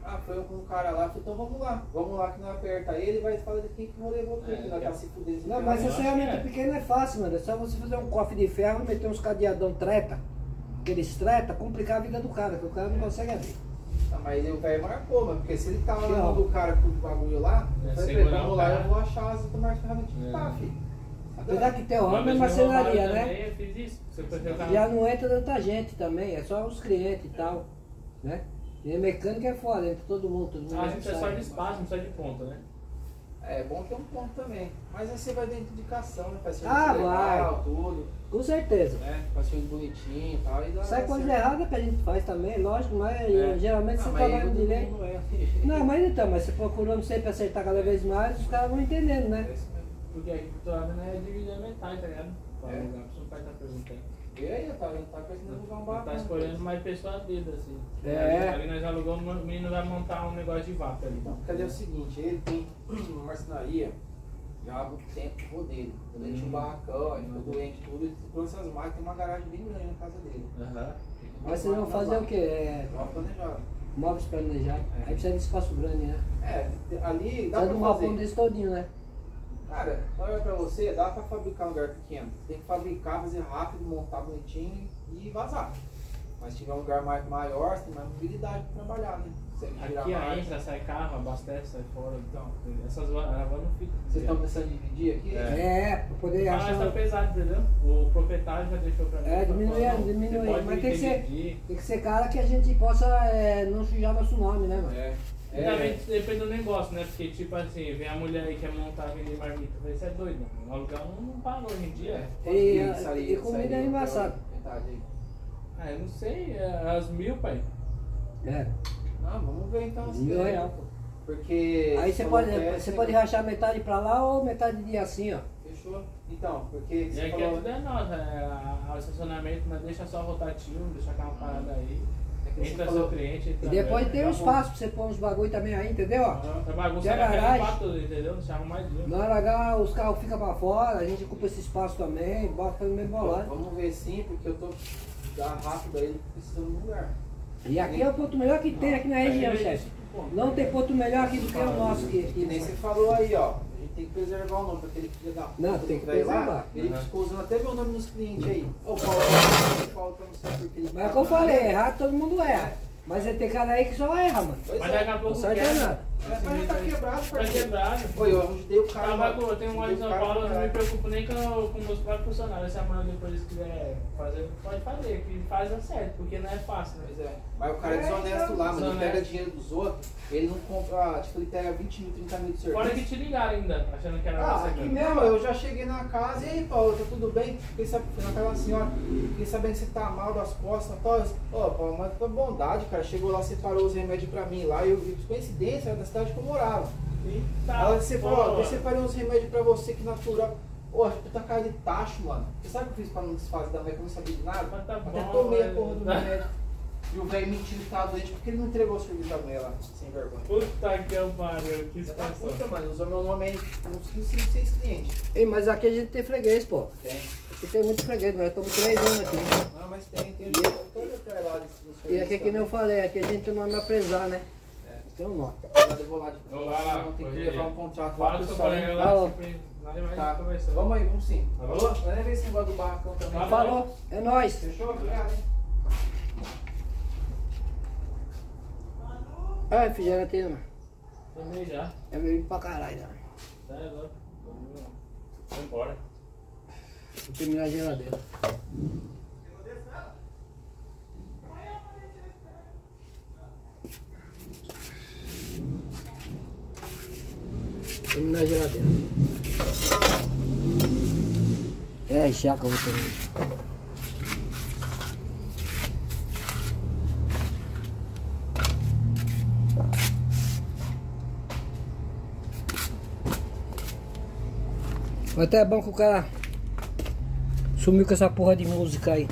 Ah, foi eu com um cara lá, falei, então vamos lá, vamos lá que nós aperta ele e vai falar de quem que não levou tudo, É, que é. tá se fudendo. Não, mas essa acho ferramenta é. pequena é fácil, mano. É só você fazer um cofre de ferro, meter uns cadeadão treta, aqueles treta, complicar a vida do cara, que o cara não consegue abrir. Ah, mas o velho marcou, mano, porque se ele tava Não. na mão do cara com o bagulho lá, É, eu falei ele, vamos lá, eu vou achar as outras mais ferramentas. É. Tá, filho. Apesar que teu Uma ramo é marcenaria, né? Eu fiz isso. Você foi jogar. Já não entra tanta gente também, é só os clientes e tal. Né? E mecânica é foda, entra todo mundo, todo mundo. Ah, a gente é só sai. de espaço, não precisa de ponta, né? É, bom ter um ponto também. Mas aí você vai dentro de indicação, né? Faz Ah, legal, tudo. Com certeza. Né? Faz serviço bonitinho e tal. E Sai coisa errada que a gente faz também, lógico, mas É. geralmente Ah, você mas aí trabalha direito. mundo é. [laughs] Não, mas então, mas você procurando sempre acertar cada vez mais, os caras vão entendendo, né? É. Porque aqui do lado não é dividir a metade, tá ligado? Pra É. alugar, você não vai estar perguntando. E aí, eu tava, tá pensando em alugar um Tá barco. escolhendo mais pessoas vida, assim. É. Ali nós alugamos, o menino vai montar um negócio de vaca ali. Então, cadê o seguinte, ele tem uma marcenaria já há muito tempo com dele. Quando ele tinha um barracão, ele ficou doente, tudo, ele trouxe as máquinas, tem uma garagem bem grande na casa dele. Aham. Mas vocês vão fazer o quê? É, Mal planejado. móveis planejados. É. Aí precisa de espaço grande, né? É, ali dá Precisa de um pra galpão fazer. desse todinho, né? Cara, olha pra você, dá pra fabricar um lugar pequeno. Tem que fabricar, fazer rápido, montar bonitinho e vazar. Mas se tiver um lugar mais maior, você tem mais mobilidade pra trabalhar, né? Aqui mais. entra, sai carro, abastece, sai fora. Então, essas van a não fica. Vocês estão pensando em dividir aqui? É. É, pra poder Mas tá achar. pesado, entendeu? O proprietário já deixou pra mim. É, diminuir, não, diminuir. Mas tem que ser-. Tem que ser cara que a gente possa é, não sujar nosso nome, né, mano? É. E também depende do negócio, né? Porque, tipo assim, vem a mulher aí que quer montar, vender marmita. Vai ser doido, mano. O aluguel não, paga hoje em dia. Quanto E- que sairia- e comida é aí. Ah, eu não sei, é as mil, pai. É, Não, vamos ver então. se- mil real, pô. Porque. Aí você pode, é- você pode rachar metade pra lá ou metade de assim, ó. Fechou? Então, porque E você aqui é falou. tudo é nosso, é, o estacionamento, mas deixa só rotativo, deixa aquela parada aí. É Entra falou- seu cliente. E entra depois tem um tá bom. espaço pra você pôr uns bagulho também aí, entendeu? Aham, Tá bagunça na garagem. tudo, entendeu? Deixa arrumadinho. Na hora H os carros ficam pra fora, a gente ocupa esse espaço também, bota no meio bolado. Vamos ver sim, porque eu tô já rápido aí precisando de um lugar. E aqui é o ponto melhor que tem aqui na região, chefe. Não tem ponto melhor aqui do que o nosso aqui. Que nem você falou aí, ó. Tem que preservar o nome pra aquele filho da puta Não, tem que preservar. Ele Uhum. ficou usando até meu nome nos clientes aí. Ô, Paulo, Paulo, não sei porque ele Mas é o que eu falei, errar todo mundo erra. Mas é ter cara aí que só erra, mano. Pois Mas é. daqui a Não pouco sai de quebra. nada. Mas já tá quebrado, Tá quebrado. Foi, eu ajudei o cara. Tá, bagulho, eu tenho um óleo em Ajudei São Paulo, eu não me preocupo nem com, com meus próprios funcionários. Se amanhã depois eles quiserem fazer, pode fazer, que faz dar certo, porque não é fácil, né? Pois é. Mas o cara é É, desonesto lá, mano. Ele pega dinheiro dos outros, ele não compra, tipo, ele pega 20 mil, 30 mil de serviço. Fora que te ligaram ainda, achando que era Ah, você. aqui mesmo. eu já cheguei na casa e aí, Paulo, tá tudo bem? Fiquei sabendo, naquela senhora, fiquei sabendo que você tá mal das costas e tal. Ó, Paulo, mas tua bondade, cara. Chegou lá, separou os remédios pra mim lá, e eu vi coincidência, era da cidade que eu morava. Eita, Ela separou, eu separei uns remédios pra você que natural. Ô, puta cara de tacho, mano. Você sabe o que eu fiz pra não desfazer da mulher que eu não sabia de nada? Mas tá Até bom, tomei a porra do remédio. E o velho mentindo que tava doente porque ele não entregou o serviço da mulher lá, sem vergonha. Puta que pariu, que tá situação. puta, mano. Usou meu nome aí, uns 15, 6 clientes. Ei, mas aqui a gente tem freguês, pô. Tem. Aqui tem muito freguês, nós estamos três anos aqui. Ah, mas tem, tem. Todo atrelado esse E aqui que nem eu falei, aqui a gente tem o nome a prezar, né? É. Tem um nome. Eu vou lá de Vou lá, Não, tem que levar um contrato lá Fala pro o pessoal. colega hein? lá, nós vai Tá. conversando. Vamos aí, vamos sim. Falou? Falou? Vai ver esse negócio do barracão também. Falou. Falou, é nóis. Fechou? Obrigado, hein? Ai, filho, já tem, mano. Também já. É bebê pra caralho, né? Tá, é louco. Vamos embora. Vou terminar a geladeira. Terminar a geladeira. É, chaca, eu vou. Mas até é bom que o cara sumiu com essa porra de música aí.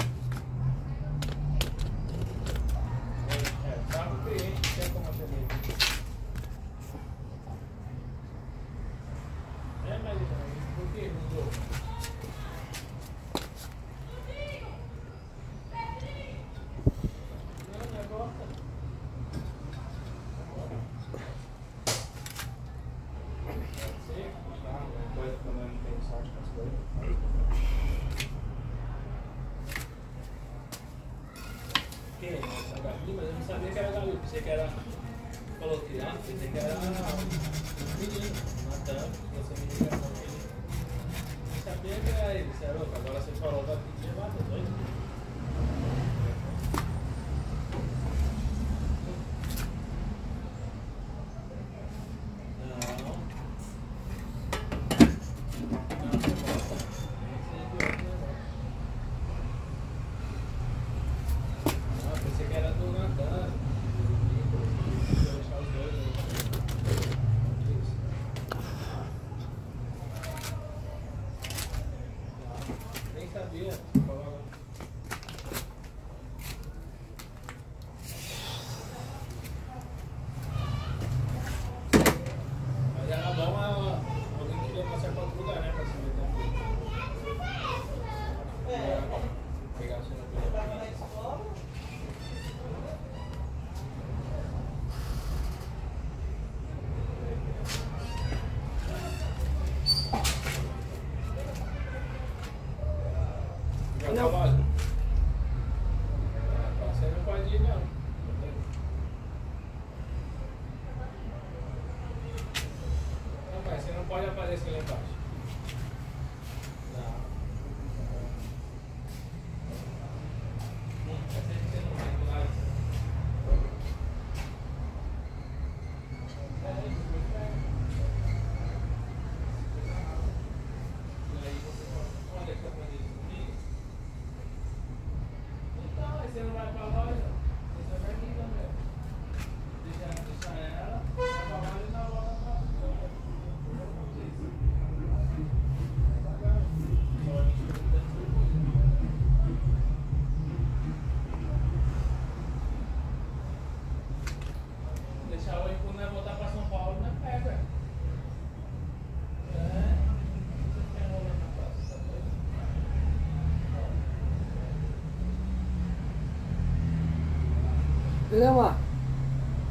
Grama,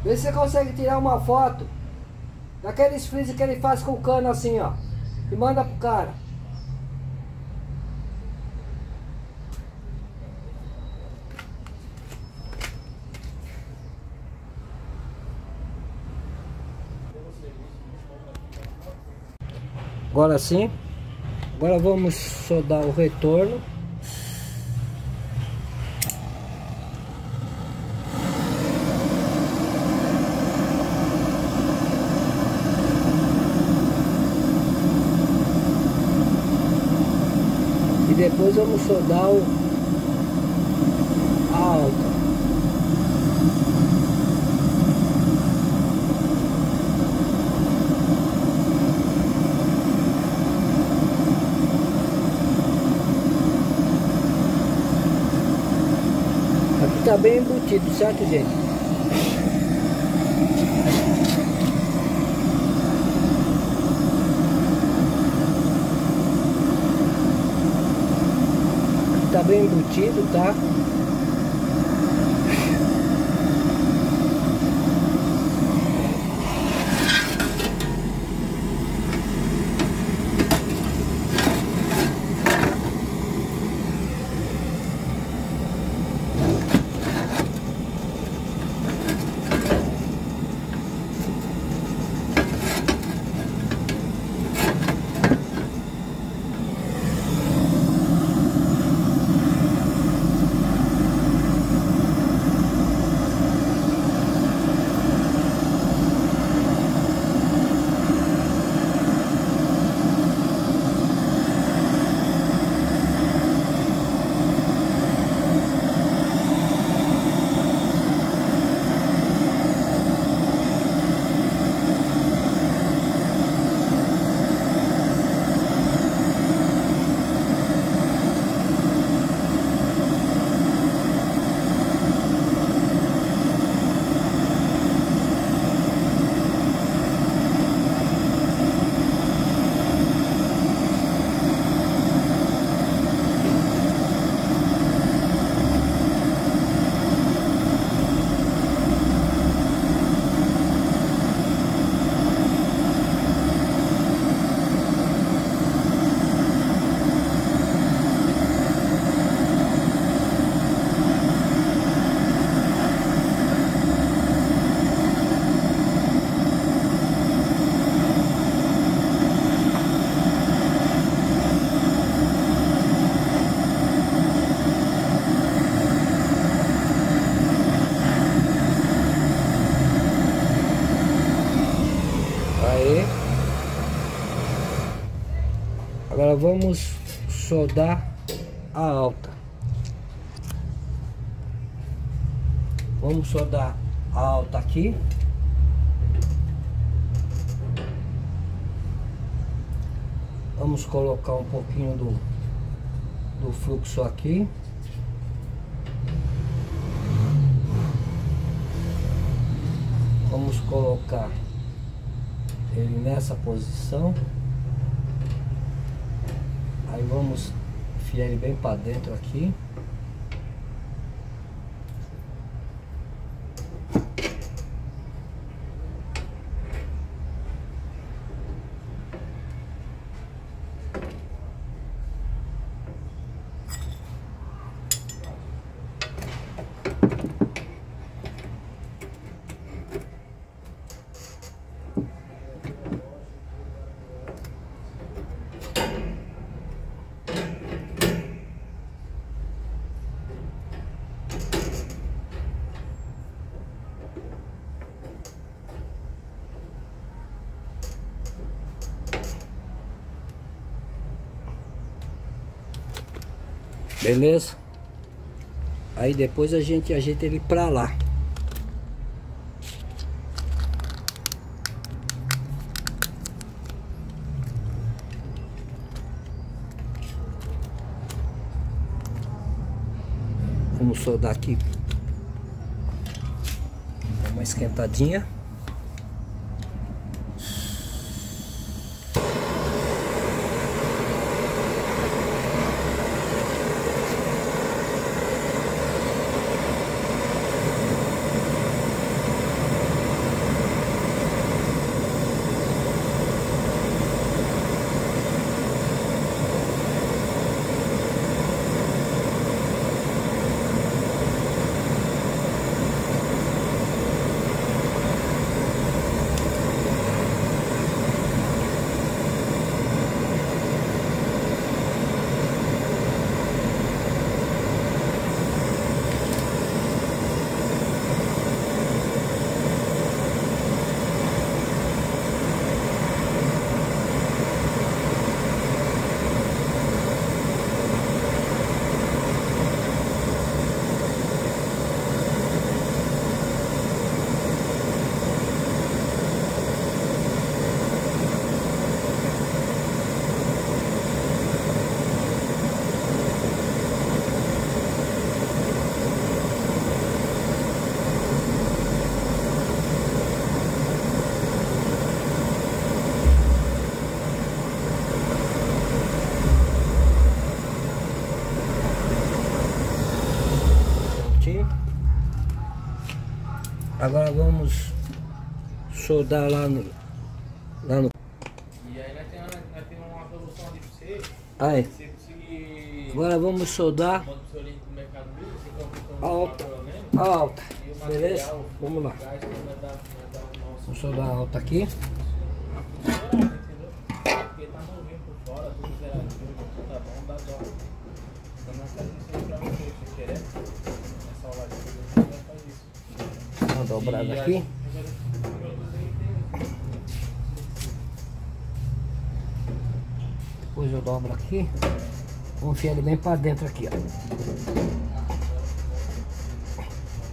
vê se você consegue tirar uma foto daqueles freezer que ele faz com o cano assim, ó. E manda pro cara. Agora sim, agora vamos só dar o retorno. depois vamos soldar o, a alta. Aqui tá bem embutido, certo gente? bem embutido, tá? Vamos soldar a alta. Vamos soldar a alta aqui. Vamos colocar um pouquinho do, do fluxo aqui. Vamos colocar ele nessa posição. Aí vamos enfiar ele bem para dentro aqui. Beleza? Aí depois a gente ajeita ele pra lá. Vamos soldar aqui. Dá uma esquentadinha. Prontinho. Agora vamos soldar lá no. Lá no. E aí nós temos, uma solução ali pra você. Aí. Se você conseguir. Agora vamos soldar o a alta. A alta. Beleza? Vamos lá. Vamos soldar a alta aqui. Entendeu? Porque tá novinho por fora, tudo zeradinho, tudo tá bom, dá dó. Então nós fazemos isso aí pra você, se você querer. Nessa aula de tudo, a gente vai fazer isso. Uma dobrada E a- aqui. Depois eu dobro aqui. Vamos enfiar ele bem pra dentro aqui, ó.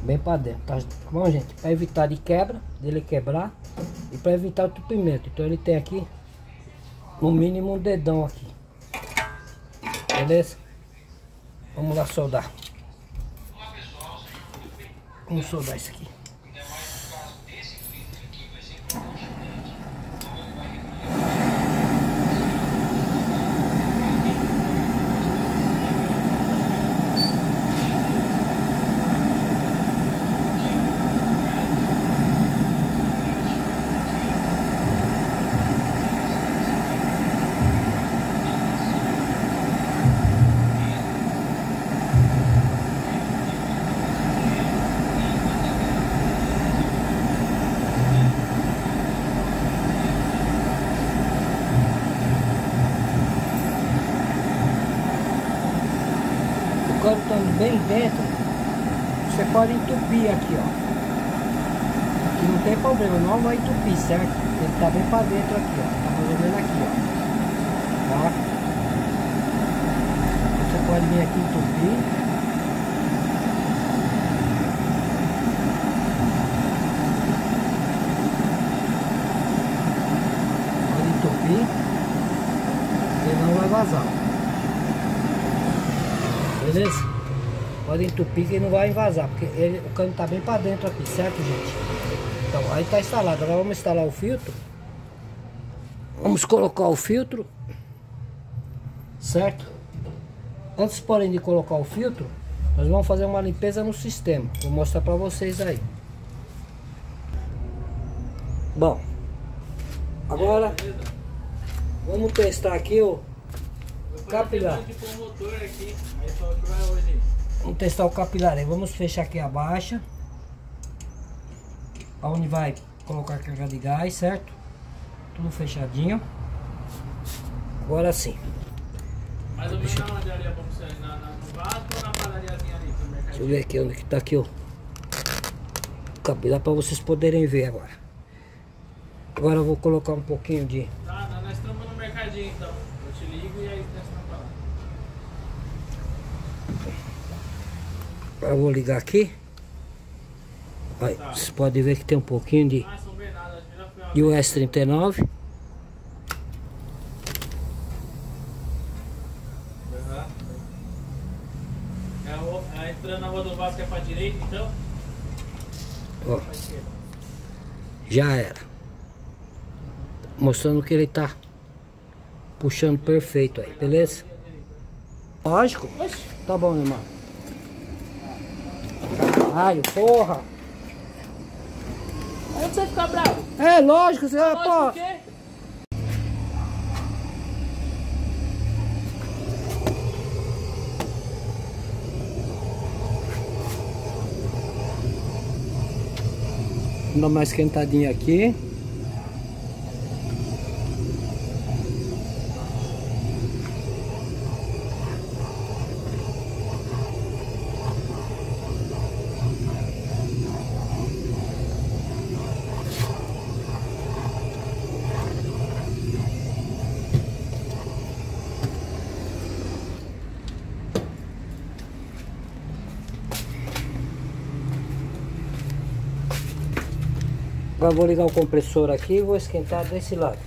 Bem pra dentro, tá bom, gente? Pra evitar de quebra, dele quebrar e pra evitar o tupimento. Então ele tem aqui, no mínimo, um dedão aqui. Beleza? Vamos lá soldar. Vamos soldar isso aqui. O cano estando bem dentro, você pode entupir aqui, ó. Aqui não tem problema, não vai entupir, certo? Ele tá bem pra dentro aqui, ó. Tá mais aqui, ó. Tá? pode vir aqui entupir. Pode entupir. E não vai vazar. Beleza? Pode entupir que não vai vazar, porque ele- o cano tá bem para dentro aqui, certo gente? Então aí tá instalado. Agora vamos instalar o filtro. Vamos colocar o filtro. Certo? Antes, porém, de colocar o filtro, nós vamos fazer uma limpeza no sistema. Vou mostrar para vocês aí. Bom, agora vamos testar aqui o capilar. Vamos testar o capilar aí. Vamos fechar aqui a baixa. Onde vai colocar a carga de gás, certo? Tudo fechadinho. Agora sim. Mais ou menos onde ali é bom pra você? Na, no vaso ou na padariazinha ali? Deixa eu ver aqui onde que tá aqui o capilar para vocês poderem ver agora. Agora eu vou colocar um pouquinho de Tá, nós- nós estamos no mercadinho então. Eu te ligo e aí desce na parada. Eu vou ligar aqui. Aí, vocês podem ver que tem um pouquinho de, Ah, acho que já foi uma de US 39. Aham. É, o- é entrando na rua do Vasco é pra direita então? Ó, já era. Mostrando que ele tá puxando perfeito aí, beleza? Lógico. Tá bom, irmão. Caralho, porra. Aí você fica bravo. É lógico, você Lógico porra. quê? Dá mais esquentadinha aqui. Vou ligar o compressor aqui e vou esquentar desse lado.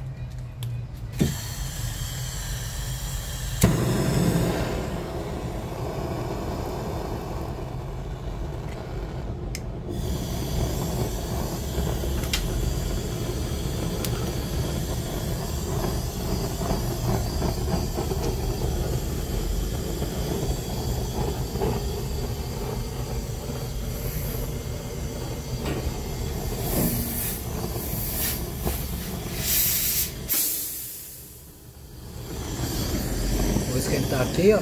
Vou esquentar aqui, ó.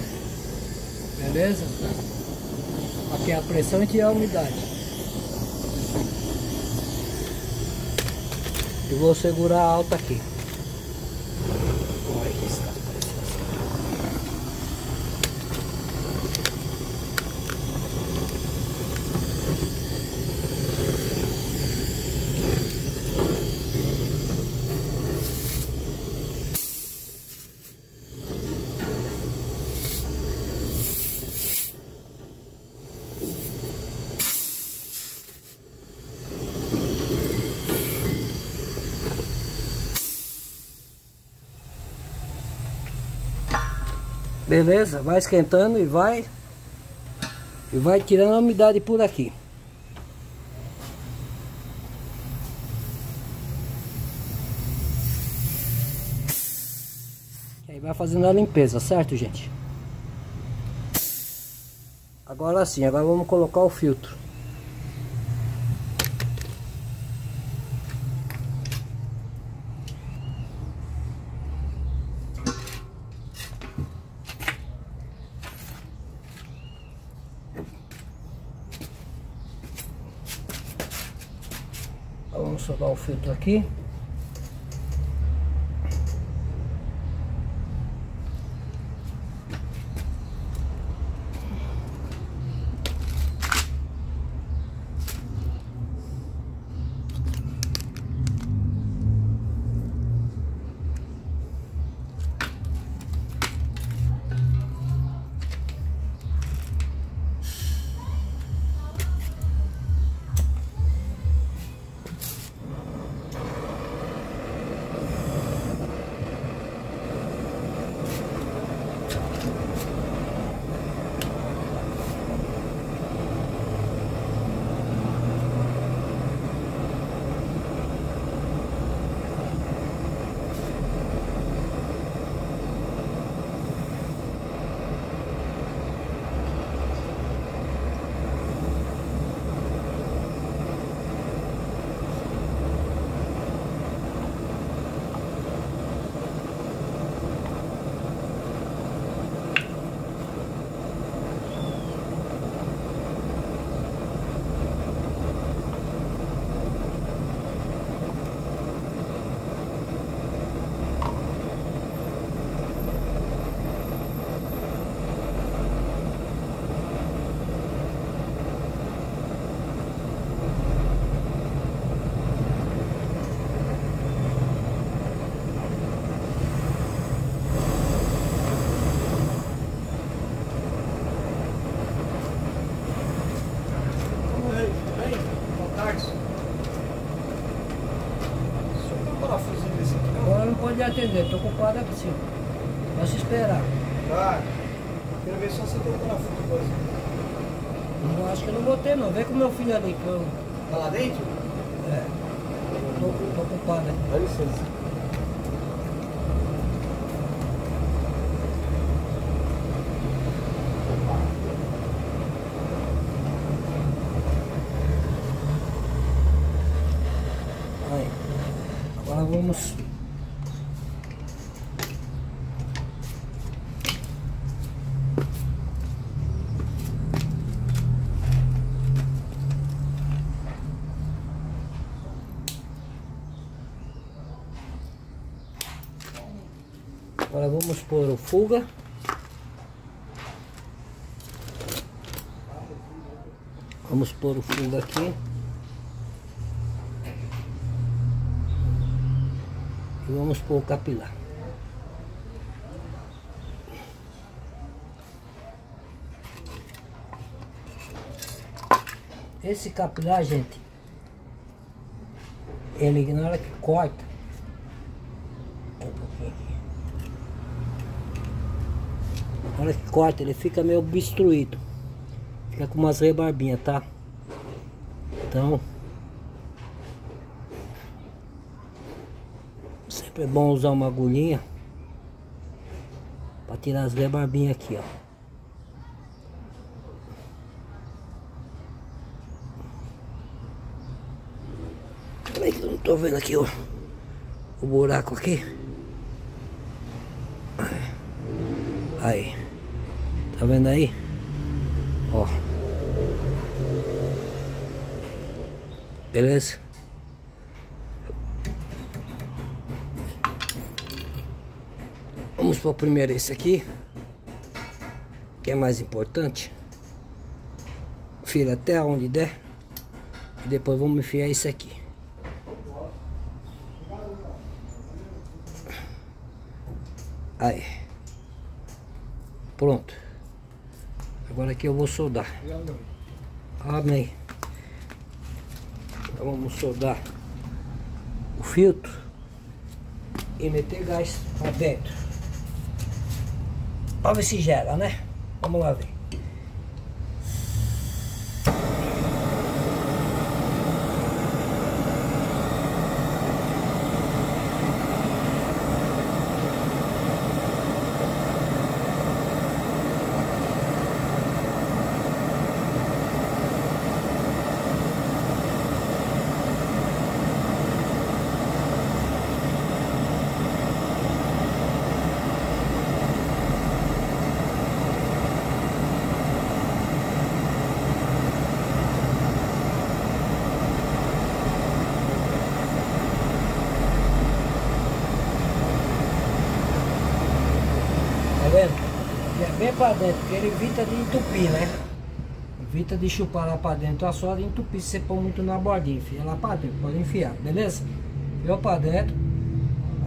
Beleza? Aqui é a umidade. E vou segurar alta aqui. Olha que está Beleza? Vai esquentando e vai e vai tirando a umidade por aqui. Aí vai fazendo a limpeza, certo, gente? Agora sim, agora vamos colocar o filtro. Vamos soltar o Agora vamos pôr o fuga. Vamos pôr o fuga aqui. E vamos pôr o capilar. Esse capilar, gente, ele na hora que corta, um pouquinho aqui. Na hora que corta, ele fica meio obstruído. Fica com umas rebarbinhas, tá? Então, sempre é bom usar uma agulhinha para tirar as rebarbinhas aqui, ó. Peraí que eu não tô vendo aqui o, o buraco aqui. Aí. Tá vendo aí? Ó. Beleza? Vamos pôr primeiro esse aqui. Que é mais importante. Fira até onde der. E depois vamos enfiar esse aqui. Aí. Pronto. Agora aqui eu vou soldar. Amém. Então vamos soldar o filtro e meter gás pra dentro. Pra ver se gera, né? Vamos lá ver. Tá vendo? Pra dentro, porque ele evita de entupir, né? Evita de chupar lá pra dentro a soda e entupir se você pôr muito na bordinha. Enfia lá pra dentro, pode enfiar, beleza? Enfiou pra dentro.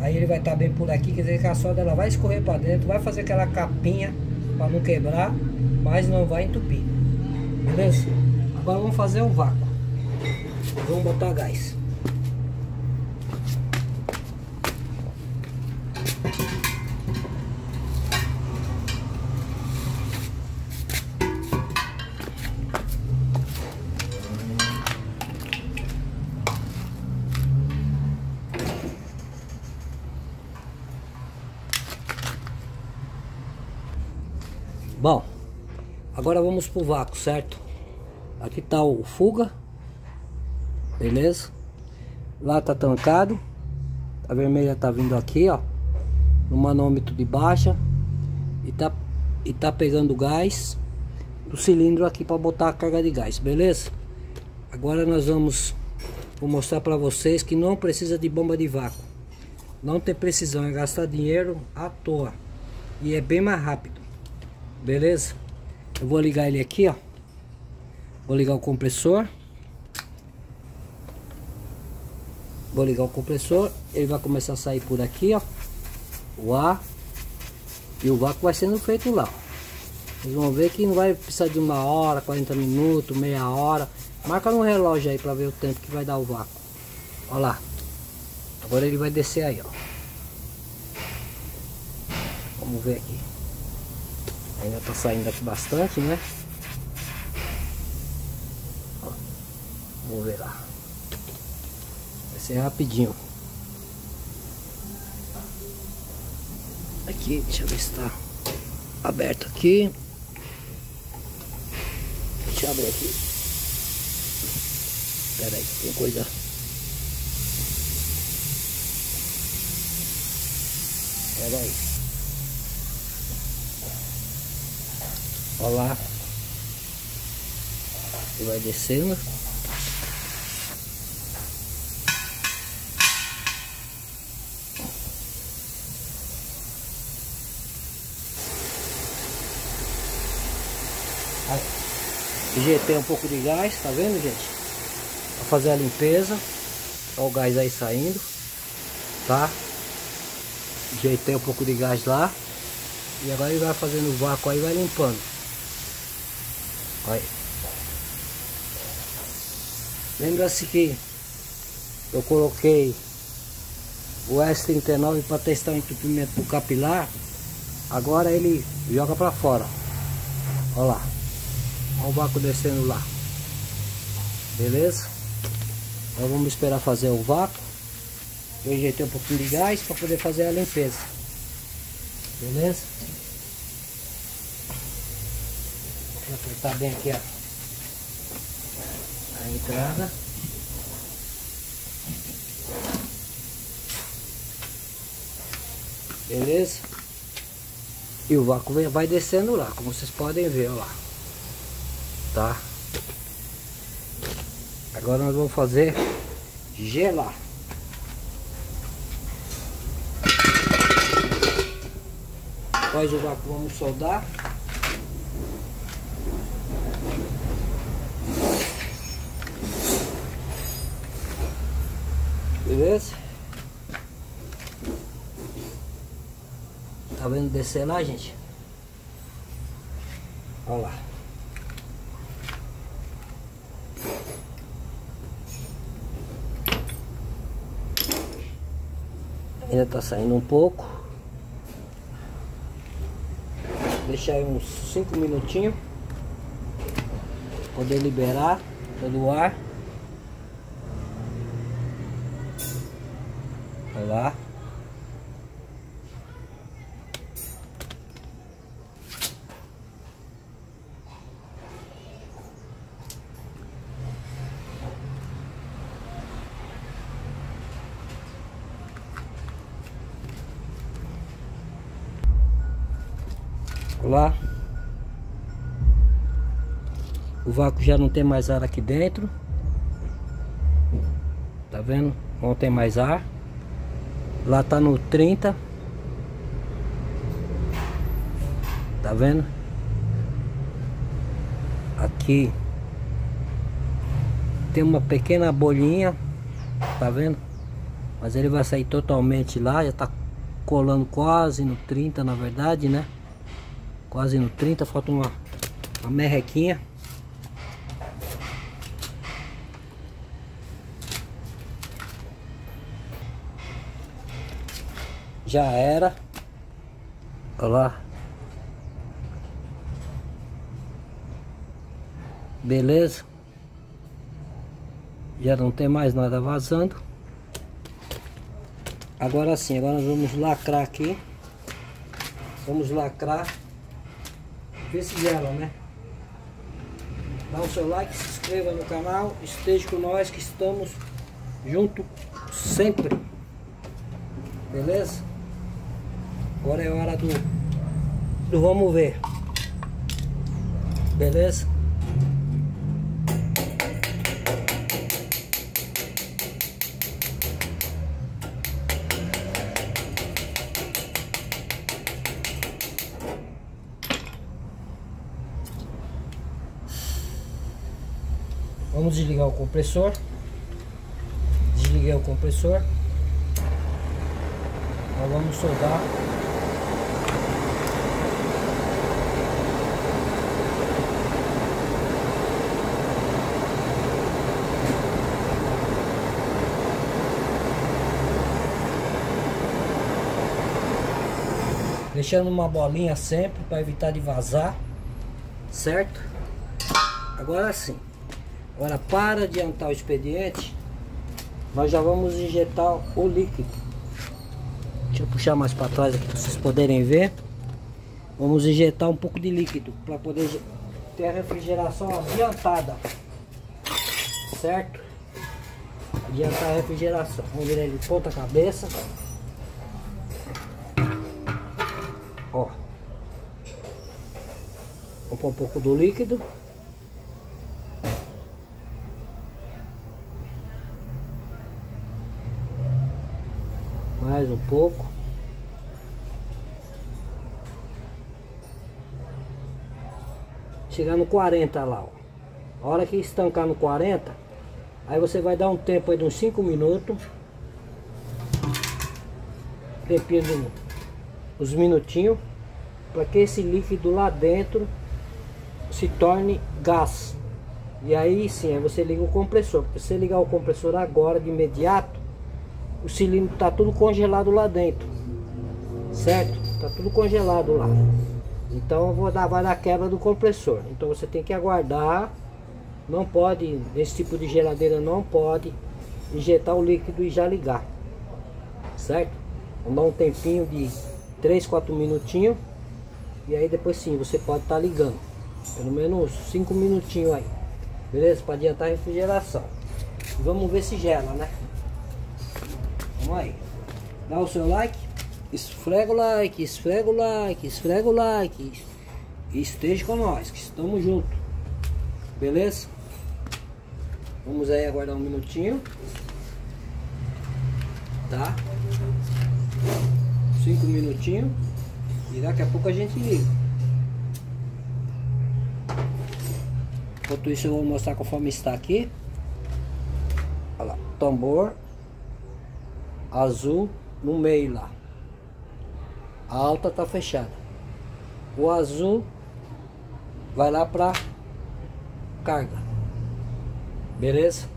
Aí ele vai estar bem por aqui, quer dizer que a soda ela vai escorrer pra dentro, vai fazer aquela capinha pra não quebrar, mas não vai entupir. Beleza? Agora vamos fazer o vácuo. Vamos botar gás. Bom, agora vamos pro vácuo, certo? Aqui tá o fuga, beleza? Lá tá tancado, a vermelha tá vindo aqui, ó, no manômetro de baixa e tá e tá pegando gás do cilindro aqui para botar a carga de gás, beleza? Agora nós vamos vou mostrar para vocês que não precisa de bomba de vácuo. Não tem precisão, é gastar dinheiro à toa e é bem mais rápido. Beleza? Eu vou ligar ele aqui, ó. Vou ligar o compressor. Vou ligar o compressor. Ele vai começar a sair por aqui, ó. O ar. E o vácuo vai sendo feito lá, ó. Vocês vão ver que não vai precisar de uma hora, 40 minutos, meia hora. Marca no relógio aí pra ver o tempo que vai dar o vácuo. Ó lá. Agora ele vai descer aí, ó. Vamos ver aqui. Ainda tá saindo aqui bastante, né? Vamos ver lá. Vai ser rapidinho. Aqui, deixa eu ver se tá aberto aqui. Deixa eu abrir aqui. Pera aí, tem coisa. Pera aí. Olha lá. E vai descendo. Injetei um pouco de gás, tá vendo gente? Pra fazer a limpeza. Olha o gás aí saindo. Tá? Injetei um pouco de gás lá. E agora ele vai fazendo o vácuo aí vai limpando. Olha. Lembra-se que eu coloquei o S39 para testar o entupimento do capilar. Agora ele joga para fora. Olha lá. Olha o vácuo descendo lá. Beleza? Então vamos esperar fazer o vácuo. Eu injetei um pouquinho de gás para poder fazer a limpeza. Beleza? Vou apertar bem aqui a, a entrada. Beleza? E o vácuo vai descendo lá, como vocês podem ver, ó lá. Tá? Agora nós vamos fazer gelar. Após o vácuo vamos soldar. Beleza? Tá vendo descer lá, gente? Olha lá. Ainda tá saindo um pouco. Deixar aí uns 5 minutinhos. Poder liberar todo o ar. Lá. Lá. O vácuo já não tem mais ar aqui dentro. Tá vendo? Não tem mais ar. Lá tá no 30. Tá vendo? Aqui tem uma pequena bolinha. Tá vendo? Mas ele vai sair totalmente lá. Já tá colando quase no 30 na verdade, né? Quase no 30, falta uma, uma merrequinha. Já era. Olha lá. Beleza. Já não tem mais nada vazando. Agora sim, agora nós vamos lacrar aqui. Vamos lacrar. Vê se gela, né? Dá o seu like, se inscreva no canal, esteja com nós que estamos junto sempre. Beleza? Agora é hora do, do vamos ver. Beleza? Vamos desligar o compressor. Desliguei o compressor. Nós vamos soldar. Deixando uma bolinha sempre para evitar de vazar. Certo? Agora sim. Agora para adiantar o expediente, nós já vamos injetar o líquido. Deixa eu puxar mais para trás aqui para vocês poderem ver. Vamos injetar um pouco de líquido para poder ter a refrigeração adiantada. Certo? Adiantar a refrigeração. Vamos virar ele de ponta cabeça. Pôr um pouco do líquido. Mais um pouco. Chegar no 40 lá, ó. A hora que estancar no 40, aí você vai dar um tempo aí de uns 5 minutos. Tempinho de uns minutinhos. Para que esse líquido lá dentro se torne gás. E aí sim, aí você liga o compressor. Porque se você ligar o compressor agora de imediato, o cilindro está tudo congelado lá dentro. Certo? Está tudo congelado lá. Então vou dar, vai dar quebra do compressor. Então você tem que aguardar. Não pode, nesse tipo de geladeira não pode injetar o líquido e já ligar. Certo? Vamos dar um tempinho de 3, 4 minutinhos. E aí depois sim, você pode estar tá ligando. Pelo menos 5 minutinhos aí. Beleza? Para adiantar a refrigeração. Vamos ver se gela, né? Vamos aí. Dá o seu like. Esfrega o like, esfrega o like, esfrega o like. E esteja com nós, que estamos juntos. Beleza? Vamos aí aguardar um minutinho. Tá? Cinco minutinhos. E daqui a pouco a gente liga. Enquanto isso eu vou mostrar conforme está aqui. Olha lá, tambor azul no meio lá. A alta tá fechada. O azul vai lá para carga. Beleza?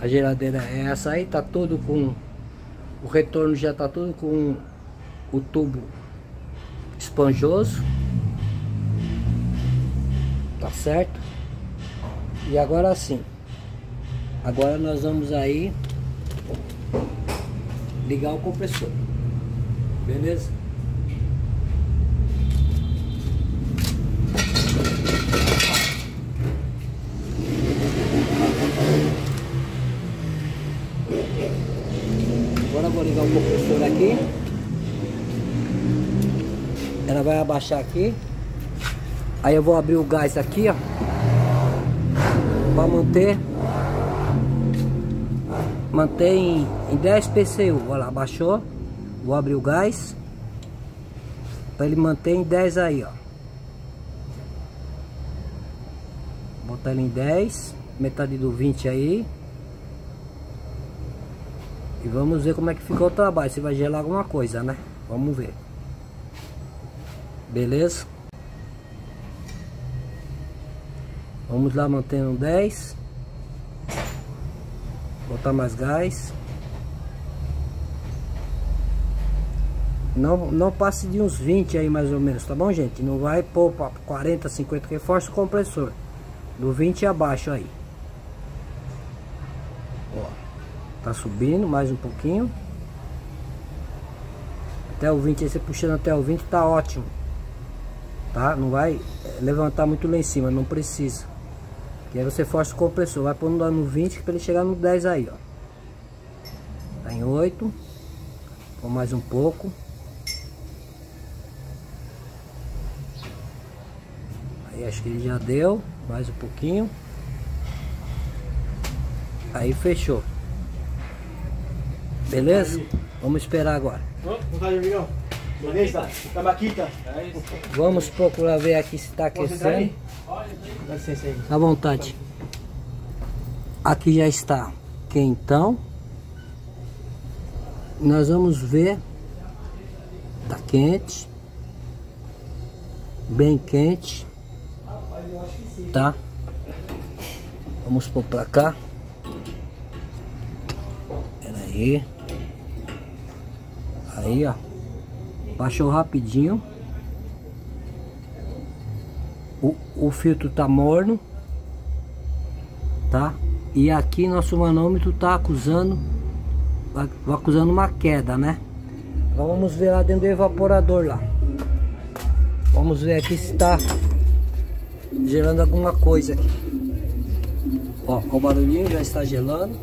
A geladeira é essa aí, tá tudo com o retorno já tá tudo com o tubo esponjoso. Tá certo? E agora sim. Agora nós vamos aí ligar o compressor. Beleza? Agora vou ligar o compressor aqui. Ela vai abaixar aqui. Aí eu vou abrir o gás aqui, ó. Para manter mantém em 10 PCU. Olha lá, baixou. Vou abrir o gás. Para ele manter em 10 aí, ó. Botar ele em 10. Metade do 20 aí. E vamos ver como é que ficou o trabalho. Se vai gelar alguma coisa, né? Vamos ver. Beleza? Vamos lá mantendo 10 botar mais gás. Não, não passe de uns 20 aí mais ou menos, tá bom gente? Não vai pôr para 40, 50, reforça o compressor. Do 20 abaixo aí. Ó, tá subindo mais um pouquinho. Até o 20 aí você puxando até o 20 tá ótimo. Tá? Não vai levantar muito lá em cima, não precisa e aí você força o compressor, vai pondo no 20 para ele chegar no 10 aí, ó. Tá em 8. Ou mais um pouco. Aí acho que ele já deu, mais um pouquinho. Aí fechou. Beleza? Vamos esperar agora. Beleza? Tabaquita. Vamos procurar ver aqui se está aquecendo. Dá licença aí. À vontade. Aqui já está quentão. Nós vamos ver. Tá quente. Bem quente. Tá? Vamos pôr pra cá. Pera aí. Aí, ó. Baixou rapidinho. O, o filtro tá morno. Tá? E aqui nosso manômetro tá acusando acusando uma queda, né? Vamos ver lá dentro do evaporador lá. Vamos ver aqui se está gelando alguma coisa aqui. Ó, o barulhinho já está gelando.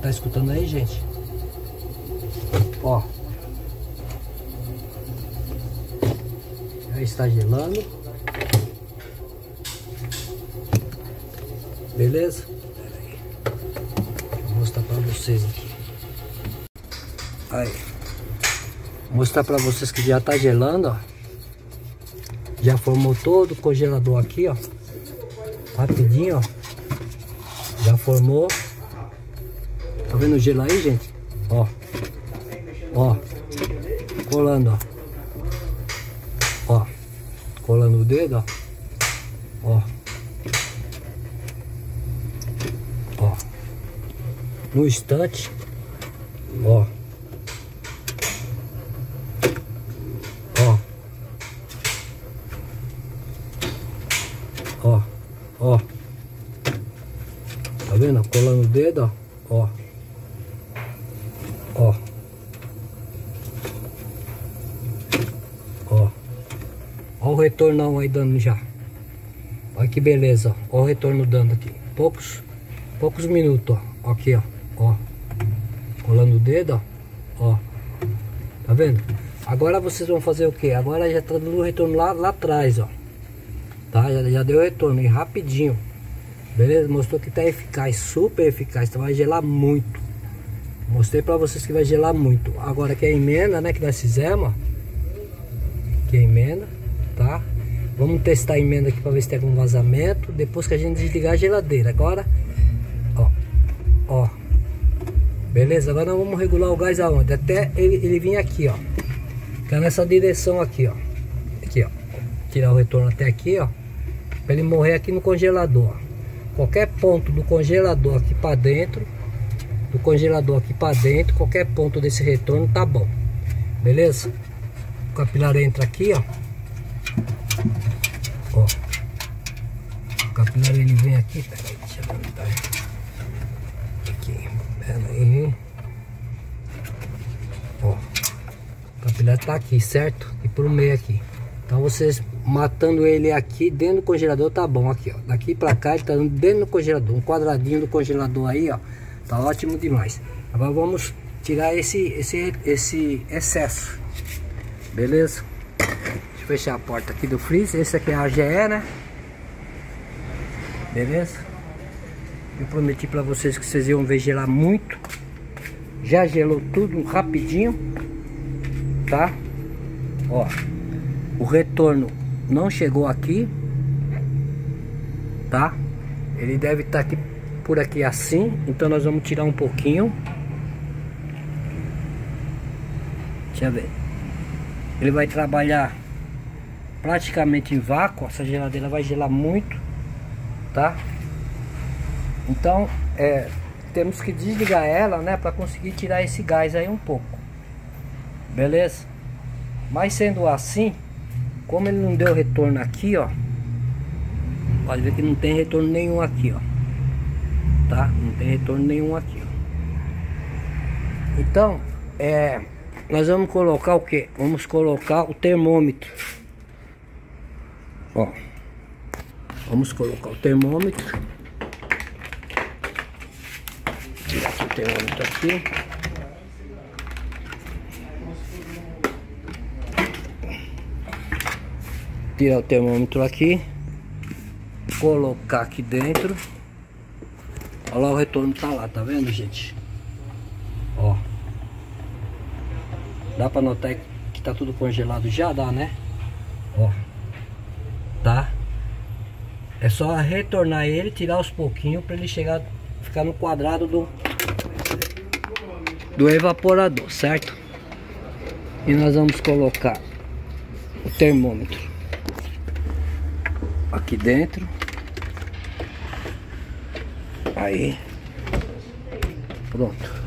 Tá escutando aí, gente? Ó. Está gelando. Beleza? Vou mostrar pra vocês aqui. Aí. Vou mostrar pra vocês que já tá gelando, ó. Já formou todo o congelador aqui, ó. Rapidinho, ó. Já formou. Tá vendo o gelo aí, gente? Ó. Ó. Colando. Ó. Colando o dedo, ó. Ó. Ó. No instante. Ó. Ó. Ó. Ó. Tá vendo? Colando o dedo, ó. Ó. Ó. Ó. Ó o retornão aí dando já. Olha que beleza, ó. Ó o retorno dando aqui. Poucos, poucos minutos, ó. Aqui, ó. Ó. Colando o dedo, ó. Ó. Tá vendo? Agora vocês vão fazer o que? Agora já tá dando retorno lá, lá atrás, ó. Tá? Já, já deu retorno e rapidinho. Beleza? Mostrou que tá eficaz, super eficaz. Então vai gelar muito. Mostrei pra vocês que vai gelar muito. Agora que é a emenda, né? Que nós fizemos, ó. Que é a emenda, tá? Vamos testar a emenda aqui pra ver se tem algum vazamento. Depois que a gente desligar a geladeira. Agora, ó. Ó. Beleza? Agora nós vamos regular o gás aonde? Até ele, ele vir aqui, ó. Ficar nessa direção aqui, ó. Aqui, ó. Tirar o retorno até aqui, ó. Pra ele morrer aqui no congelador, ó. Qualquer ponto do congelador aqui pra dentro do congelador aqui para dentro, qualquer ponto desse retorno tá bom. Beleza? O capilar entra aqui. Ó. O capilar ele vem aqui, peraí, deixa eu tá. Aqui. Ó. O capilar tá aqui, certo? E por meio aqui. Então vocês matando ele aqui dentro do congelador tá bom aqui, ó. Daqui para cá ele tá dentro do congelador, um quadradinho do congelador aí, ó. Tá ótimo demais. Agora vamos tirar esse, esse, esse excesso. Beleza? Deixa eu fechar a porta aqui do freezer. Esse aqui é a AGE, né? Beleza? Eu prometi para vocês que vocês iam ver gelar muito. Já gelou tudo rapidinho. Tá? Ó. O retorno não chegou aqui. Tá? Ele deve estar tá aqui por aqui assim, então nós vamos tirar um pouquinho. Deixa eu ver. Ele vai trabalhar praticamente em vácuo, essa geladeira vai gelar muito, tá? Então, é, temos que desligar ela, né, para conseguir tirar esse gás aí um pouco. Beleza? Mas sendo assim, como ele não deu retorno aqui, ó, pode ver que não tem retorno nenhum aqui, ó tá? Não tem retorno nenhum aqui, ó. Então, é, nós vamos colocar o que? Vamos colocar o termômetro. Ó, vamos colocar o termômetro. Tirar aqui o termômetro aqui. Tirar o termômetro aqui. Colocar aqui dentro. Olha lá o retorno tá lá, tá vendo, gente? Ó. Dá pra notar que tá tudo congelado? Já dá, né? Ó. Tá? É só retornar ele, tirar aos pouquinhos pra ele chegar, ficar no quadrado do, do evaporador, certo? E nós vamos colocar o termômetro aqui dentro. Aí. Pronto.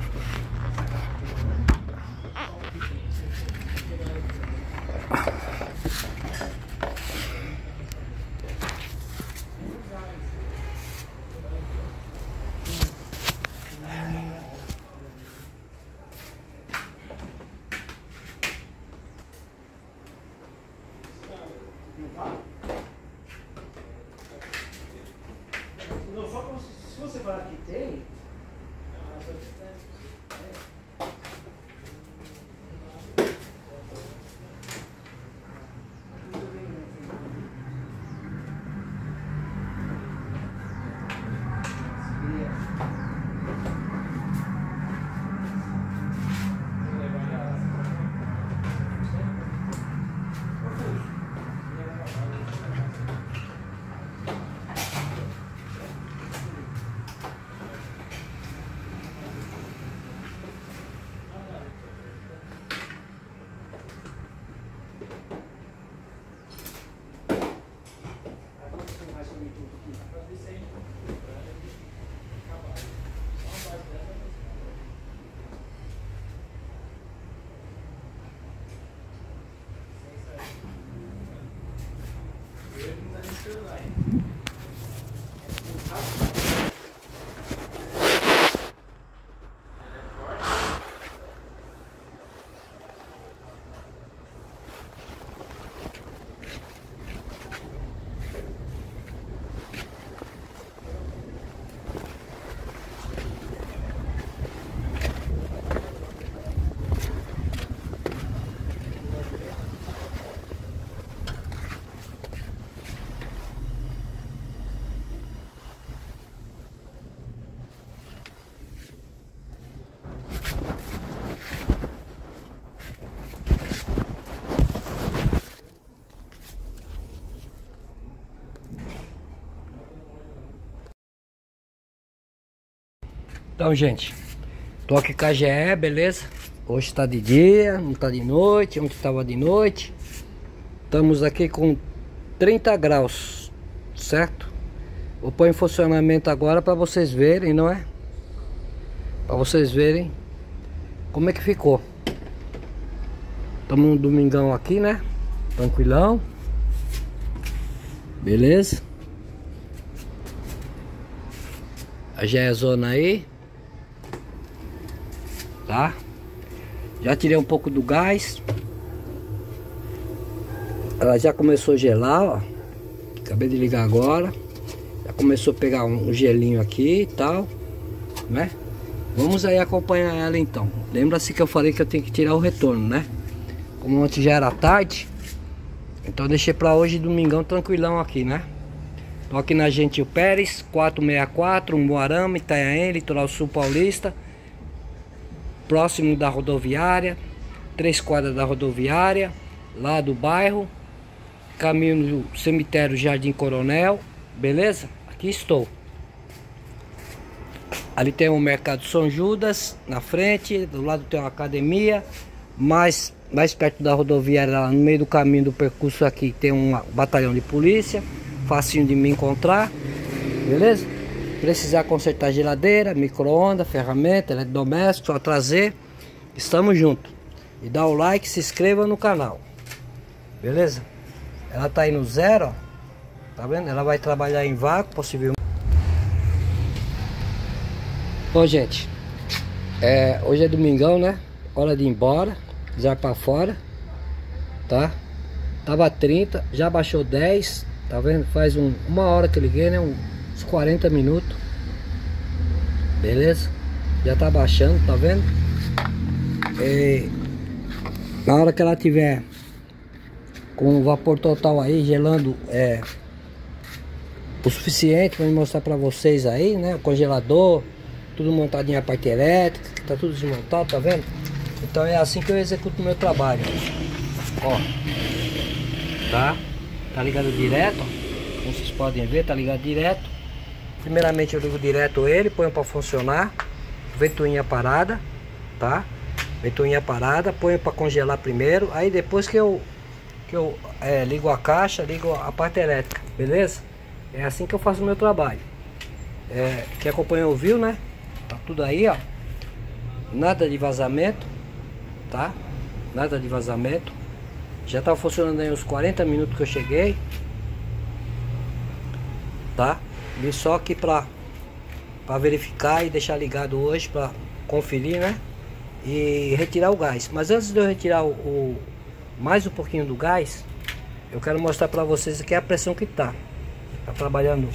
Então, gente, tô aqui com a GE, beleza? Hoje tá de dia, não tá de noite, ontem tava de noite. Estamos aqui com 30 graus, certo? Vou pôr em funcionamento agora para vocês verem, não é? Para vocês verem como é que ficou. Estamos um domingão aqui, né? Tranquilão. Beleza? A GE zona aí tá? Já tirei um pouco do gás. Ela já começou a gelar, ó. Acabei de ligar agora. Já começou a pegar um gelinho aqui e tal, né? Vamos aí acompanhar ela então. Lembra-se que eu falei que eu tenho que tirar o retorno, né? Como ontem já era tarde, então deixei para hoje domingão tranquilão aqui, né? Tô aqui na Gentil Pérez, 464, Moarama, Itanhaém, Litoral Sul Paulista próximo da rodoviária, três quadras da rodoviária, lá do bairro, caminho do cemitério Jardim Coronel, beleza? Aqui estou. Ali tem o Mercado São Judas na frente, do lado tem uma academia, mais, mais perto da rodoviária, lá no meio do caminho do percurso aqui, tem um batalhão de polícia, facinho de me encontrar, beleza? Precisar consertar geladeira, micro-ondas, ferramenta, eletrodoméstico, só trazer. Estamos juntos. E dá o like, se inscreva no canal. Beleza? Ela tá aí no zero, ó. Tá vendo? Ela vai trabalhar em vácuo, possivelmente. Bom, gente. É, hoje é domingão, né? Hora de ir embora. Já para fora. Tá? Tava 30, já baixou 10. Tá vendo? Faz um, uma hora que liguei, né? Um, 40 minutos. Beleza? Já tá baixando, tá vendo? E na hora que ela tiver com o vapor total aí, gelando é, o suficiente para mostrar para vocês aí, né? O congelador, tudo montadinho a parte elétrica, tá tudo desmontado, tá vendo? Então é assim que eu executo o meu trabalho. Ó, tá? Tá ligado direto. Como vocês podem ver, tá ligado direto. Primeiramente eu ligo direto ele, ponho para funcionar. Ventoinha parada, tá? Ventoinha parada, ponho para congelar primeiro. Aí depois que eu que eu é, ligo a caixa, ligo a parte elétrica, beleza? É assim que eu faço o meu trabalho. É, quem acompanhou viu, né? Tá tudo aí, ó. Nada de vazamento, tá? Nada de vazamento. Já tá funcionando aí uns 40 minutos que eu cheguei. Tá? Vim só aqui pra, pra verificar e deixar ligado hoje pra conferir, né? E retirar o gás. Mas antes de eu retirar o, o mais um pouquinho do gás, eu quero mostrar pra vocês aqui a pressão que tá. Tá trabalhando.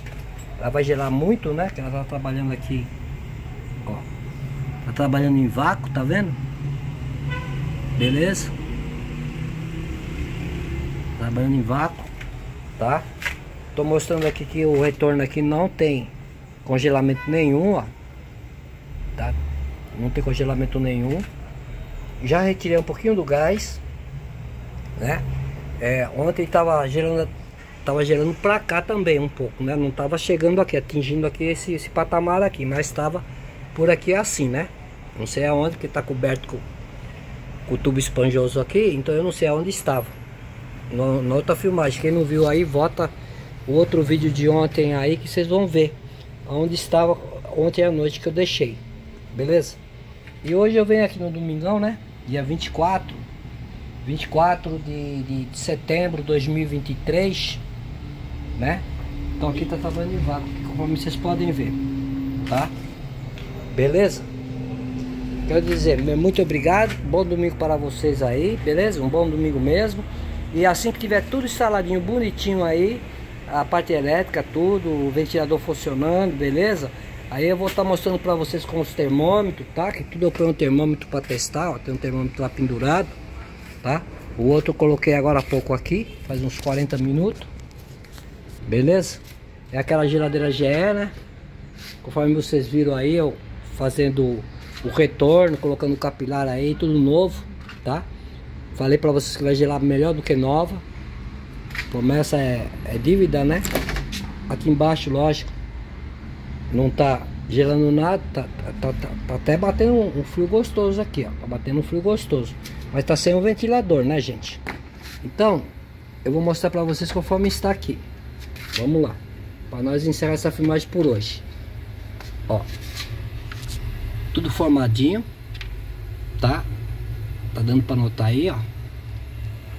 Ela vai gelar muito, né? Que ela tá trabalhando aqui. Ó. Tá trabalhando em vácuo, tá vendo? Beleza? Trabalhando em vácuo, tá? Tô mostrando aqui que o retorno aqui não tem congelamento nenhum, ó. Tá? Não tem congelamento nenhum. Já retirei um pouquinho do gás, né? É, ontem tava gerando tava gerando pra cá também um pouco, né? Não tava chegando aqui, atingindo aqui esse, esse patamar aqui, mas estava por aqui assim, né? Não sei aonde, que tá coberto com, o tubo esponjoso aqui, então eu não sei aonde estava. Na outra filmagem, quem não viu aí, volta o outro vídeo de ontem aí que vocês vão ver onde estava ontem à noite que eu deixei. Beleza? E hoje eu venho aqui no domingão, né? Dia 24 24 de, de, de setembro de 2023 né? Então aqui tá trabalhando em vácuo, conforme vocês podem ver, tá? Beleza? Quero dizer, muito obrigado, bom domingo para vocês aí, beleza? Um bom domingo mesmo. E assim que tiver tudo instaladinho, bonitinho aí, a parte elétrica, tudo, o ventilador funcionando, beleza? Aí eu vou estar tá mostrando para vocês com os termômetros, tá? Que tudo eu ponho um termômetro para testar, ó, tem um termômetro lá pendurado, tá? O outro eu coloquei agora há pouco aqui, faz uns 40 minutos. Beleza? É aquela geladeira GE, né? Conforme vocês viram aí, eu fazendo o retorno, colocando capilar aí, tudo novo, tá? Falei pra vocês que vai gelar melhor do que nova. Promessa é, é dívida, né? Aqui embaixo, lógico, não tá gelando nada, tá, tá, tá, tá até batendo um, um, frio gostoso aqui, ó. Tá batendo um frio gostoso. Mas tá sem o um ventilador, né, gente? Então, eu vou mostrar pra vocês conforme está aqui. Vamos lá. Para nós encerrar essa filmagem por hoje. Ó. Tudo formadinho. Tá? Tá dando para notar aí, ó.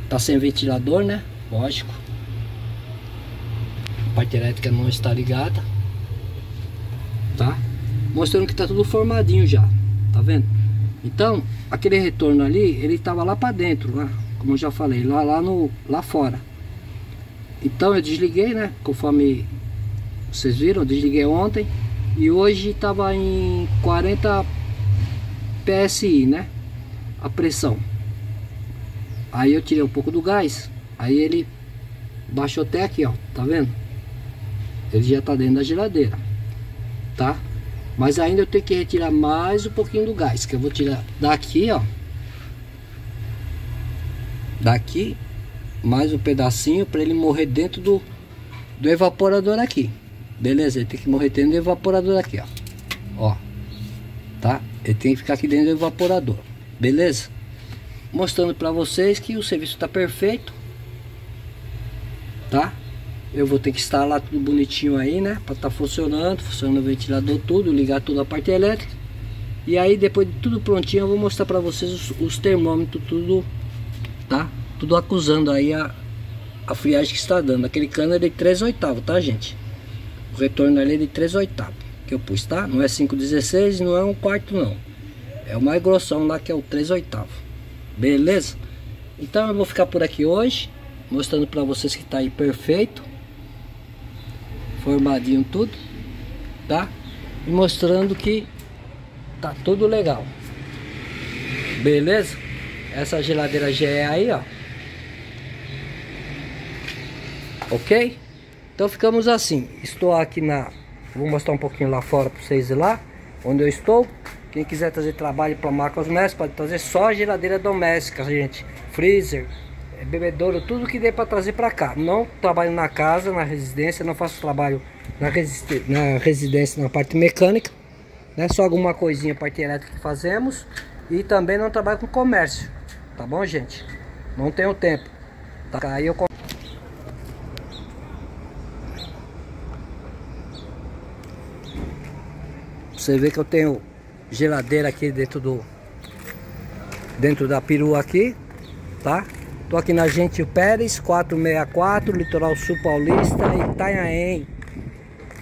Tá sem ventilador, né? Lógico. Parte elétrica não está ligada. Tá? Mostrando que tá tudo formadinho já. Tá vendo? Então, aquele retorno ali, ele tava lá para dentro, lá, como eu já falei, lá lá no lá fora. Então eu desliguei, né? Conforme vocês viram, eu desliguei ontem. E hoje estava em 40 PSI, né? A pressão. Aí eu tirei um pouco do gás. Aí ele baixou até aqui, ó. Tá vendo? Ele já tá dentro da geladeira. Tá? Mas ainda eu tenho que retirar mais um pouquinho do gás. Que eu vou tirar daqui, ó. Daqui mais um pedacinho para ele morrer dentro do, do evaporador aqui. Beleza? Ele tem que morrer dentro do evaporador aqui, ó. Ó. Tá? Ele tem que ficar aqui dentro do evaporador. Beleza? Mostrando para vocês que o serviço está perfeito. Tá? Eu vou ter que instalar tudo bonitinho aí, né? Para estar tá funcionando, funcionando o ventilador tudo, ligar tudo a parte elétrica. E aí depois de tudo prontinho eu vou mostrar para vocês os, os termômetros tudo, tá? tudo acusando aí a, a friagem que está dando. Aquele cano é de 3 oitavos, tá, gente? O retorno ali é de 3 oitavos que eu pus, tá? Não é 5,16 não é um quarto, não. É o mais grossão lá que é o 3 oitavos. Beleza? Então eu vou ficar por aqui hoje, mostrando para vocês que tá aí perfeito. Formadinho tudo, tá? E mostrando que tá tudo legal. Beleza? Essa geladeira GE aí, ó. ok? Então ficamos assim, estou aqui na, vou mostrar um pouquinho lá fora para vocês lá, onde eu estou. Quem quiser trazer trabalho para marcas domésticas, pode trazer só geladeira doméstica, gente, freezer, é, bebedouro, tudo que dê para trazer para cá. Não trabalho na casa, na residência, não faço trabalho na, na residência, na parte mecânica, né? Só alguma coisinha, parte elétrica que fazemos e também não trabalho com comércio, tá bom, gente? Não tenho tempo. Tá? Aí eu Você vê que eu tenho geladeira aqui dentro do dentro da perua aqui, tá? Tô aqui na Gentil Pérez 464, Litoral Sul Paulista, Itanhaém.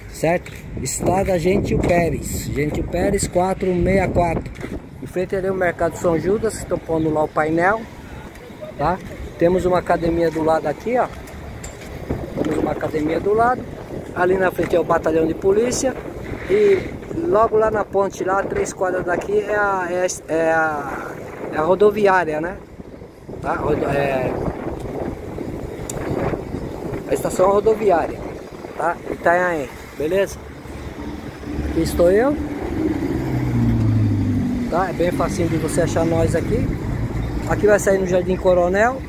Certo? Estrada Gentil Pérez. Gentil Pérez 464. Em frente ali o Mercado São Judas, estão pondo lá o painel. Tá? Temos uma academia do lado aqui, ó. Temos uma academia do lado. Ali na frente é o batalhão de polícia. E logo lá na ponte, lá, três quadras daqui, é a, é, é a, é a rodoviária, né? Tá? É, a estação rodoviária, tá? Itanhaém, beleza? Aqui estou eu. Tá? É bem facinho de você achar nós aqui. Aqui vai sair no Jardim Coronel,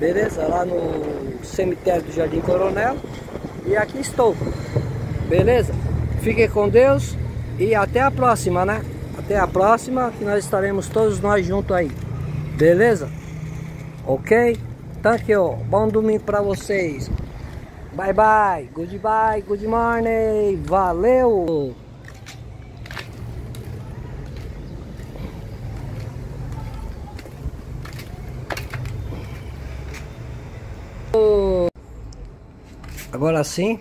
beleza? Lá no cemitério do Jardim Coronel. E aqui estou, beleza? Fiquem com Deus e até a próxima, né? Até a próxima, que nós estaremos todos nós juntos aí, beleza? Ok? Thank you. Bom domingo pra vocês. Bye bye. Goodbye. Good morning. Valeu. Agora sim.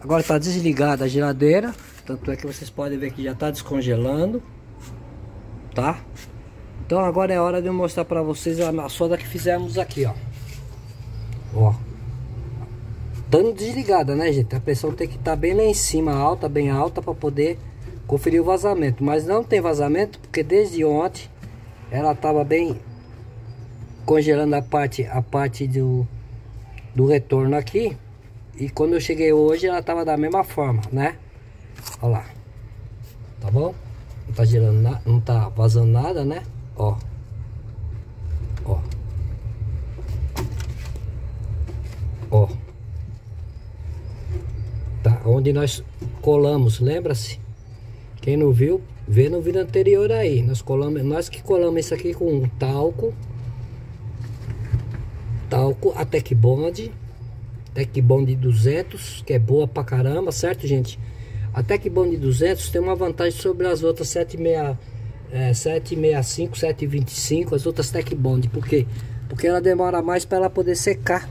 Agora está desligada a geladeira. Tanto é que vocês podem ver que já está descongelando. Tá? Então agora é hora de eu mostrar para vocês a solda que fizemos aqui, ó. Ó. Dando desligada, né, gente? A pressão tem que estar tá bem lá em cima, alta, bem alta, para poder conferir o vazamento. Mas não tem vazamento, porque desde ontem ela estava bem congelando a parte, a parte do, do retorno aqui. E quando eu cheguei hoje, ela estava da mesma forma, né? Olha lá. Tá bom? Não tá girando, não tá vazando nada, né? Ó. Ó. Ó. Tá, onde nós colamos, lembra-se? Quem não viu, vê no vídeo anterior aí. Nós colamos, nós que colamos isso aqui com talco. Talco, a Tec Bond. Tec Bond 200, que é boa pra caramba, certo, gente? A Tec Bond 200 tem uma vantagem sobre as outras 76 é, 765, 725, as outras Tech Bond. Por quê? Porque ela demora mais para ela poder secar.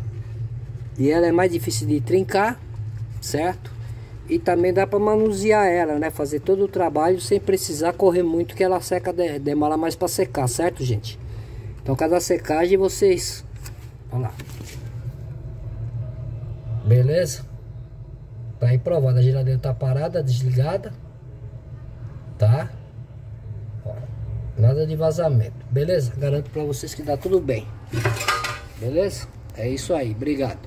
E ela é mais difícil de trincar, certo? E também dá para manusear ela, né? Fazer todo o trabalho sem precisar correr muito, que ela seca, demora mais para secar, certo, gente? Então, cada secagem vocês... Olha lá. Beleza? Tá aí provado, a geladeira tá parada, desligada. Tá? Nada de vazamento. Beleza? Garanto pra vocês que dá tudo bem. Beleza? É isso aí. Obrigado.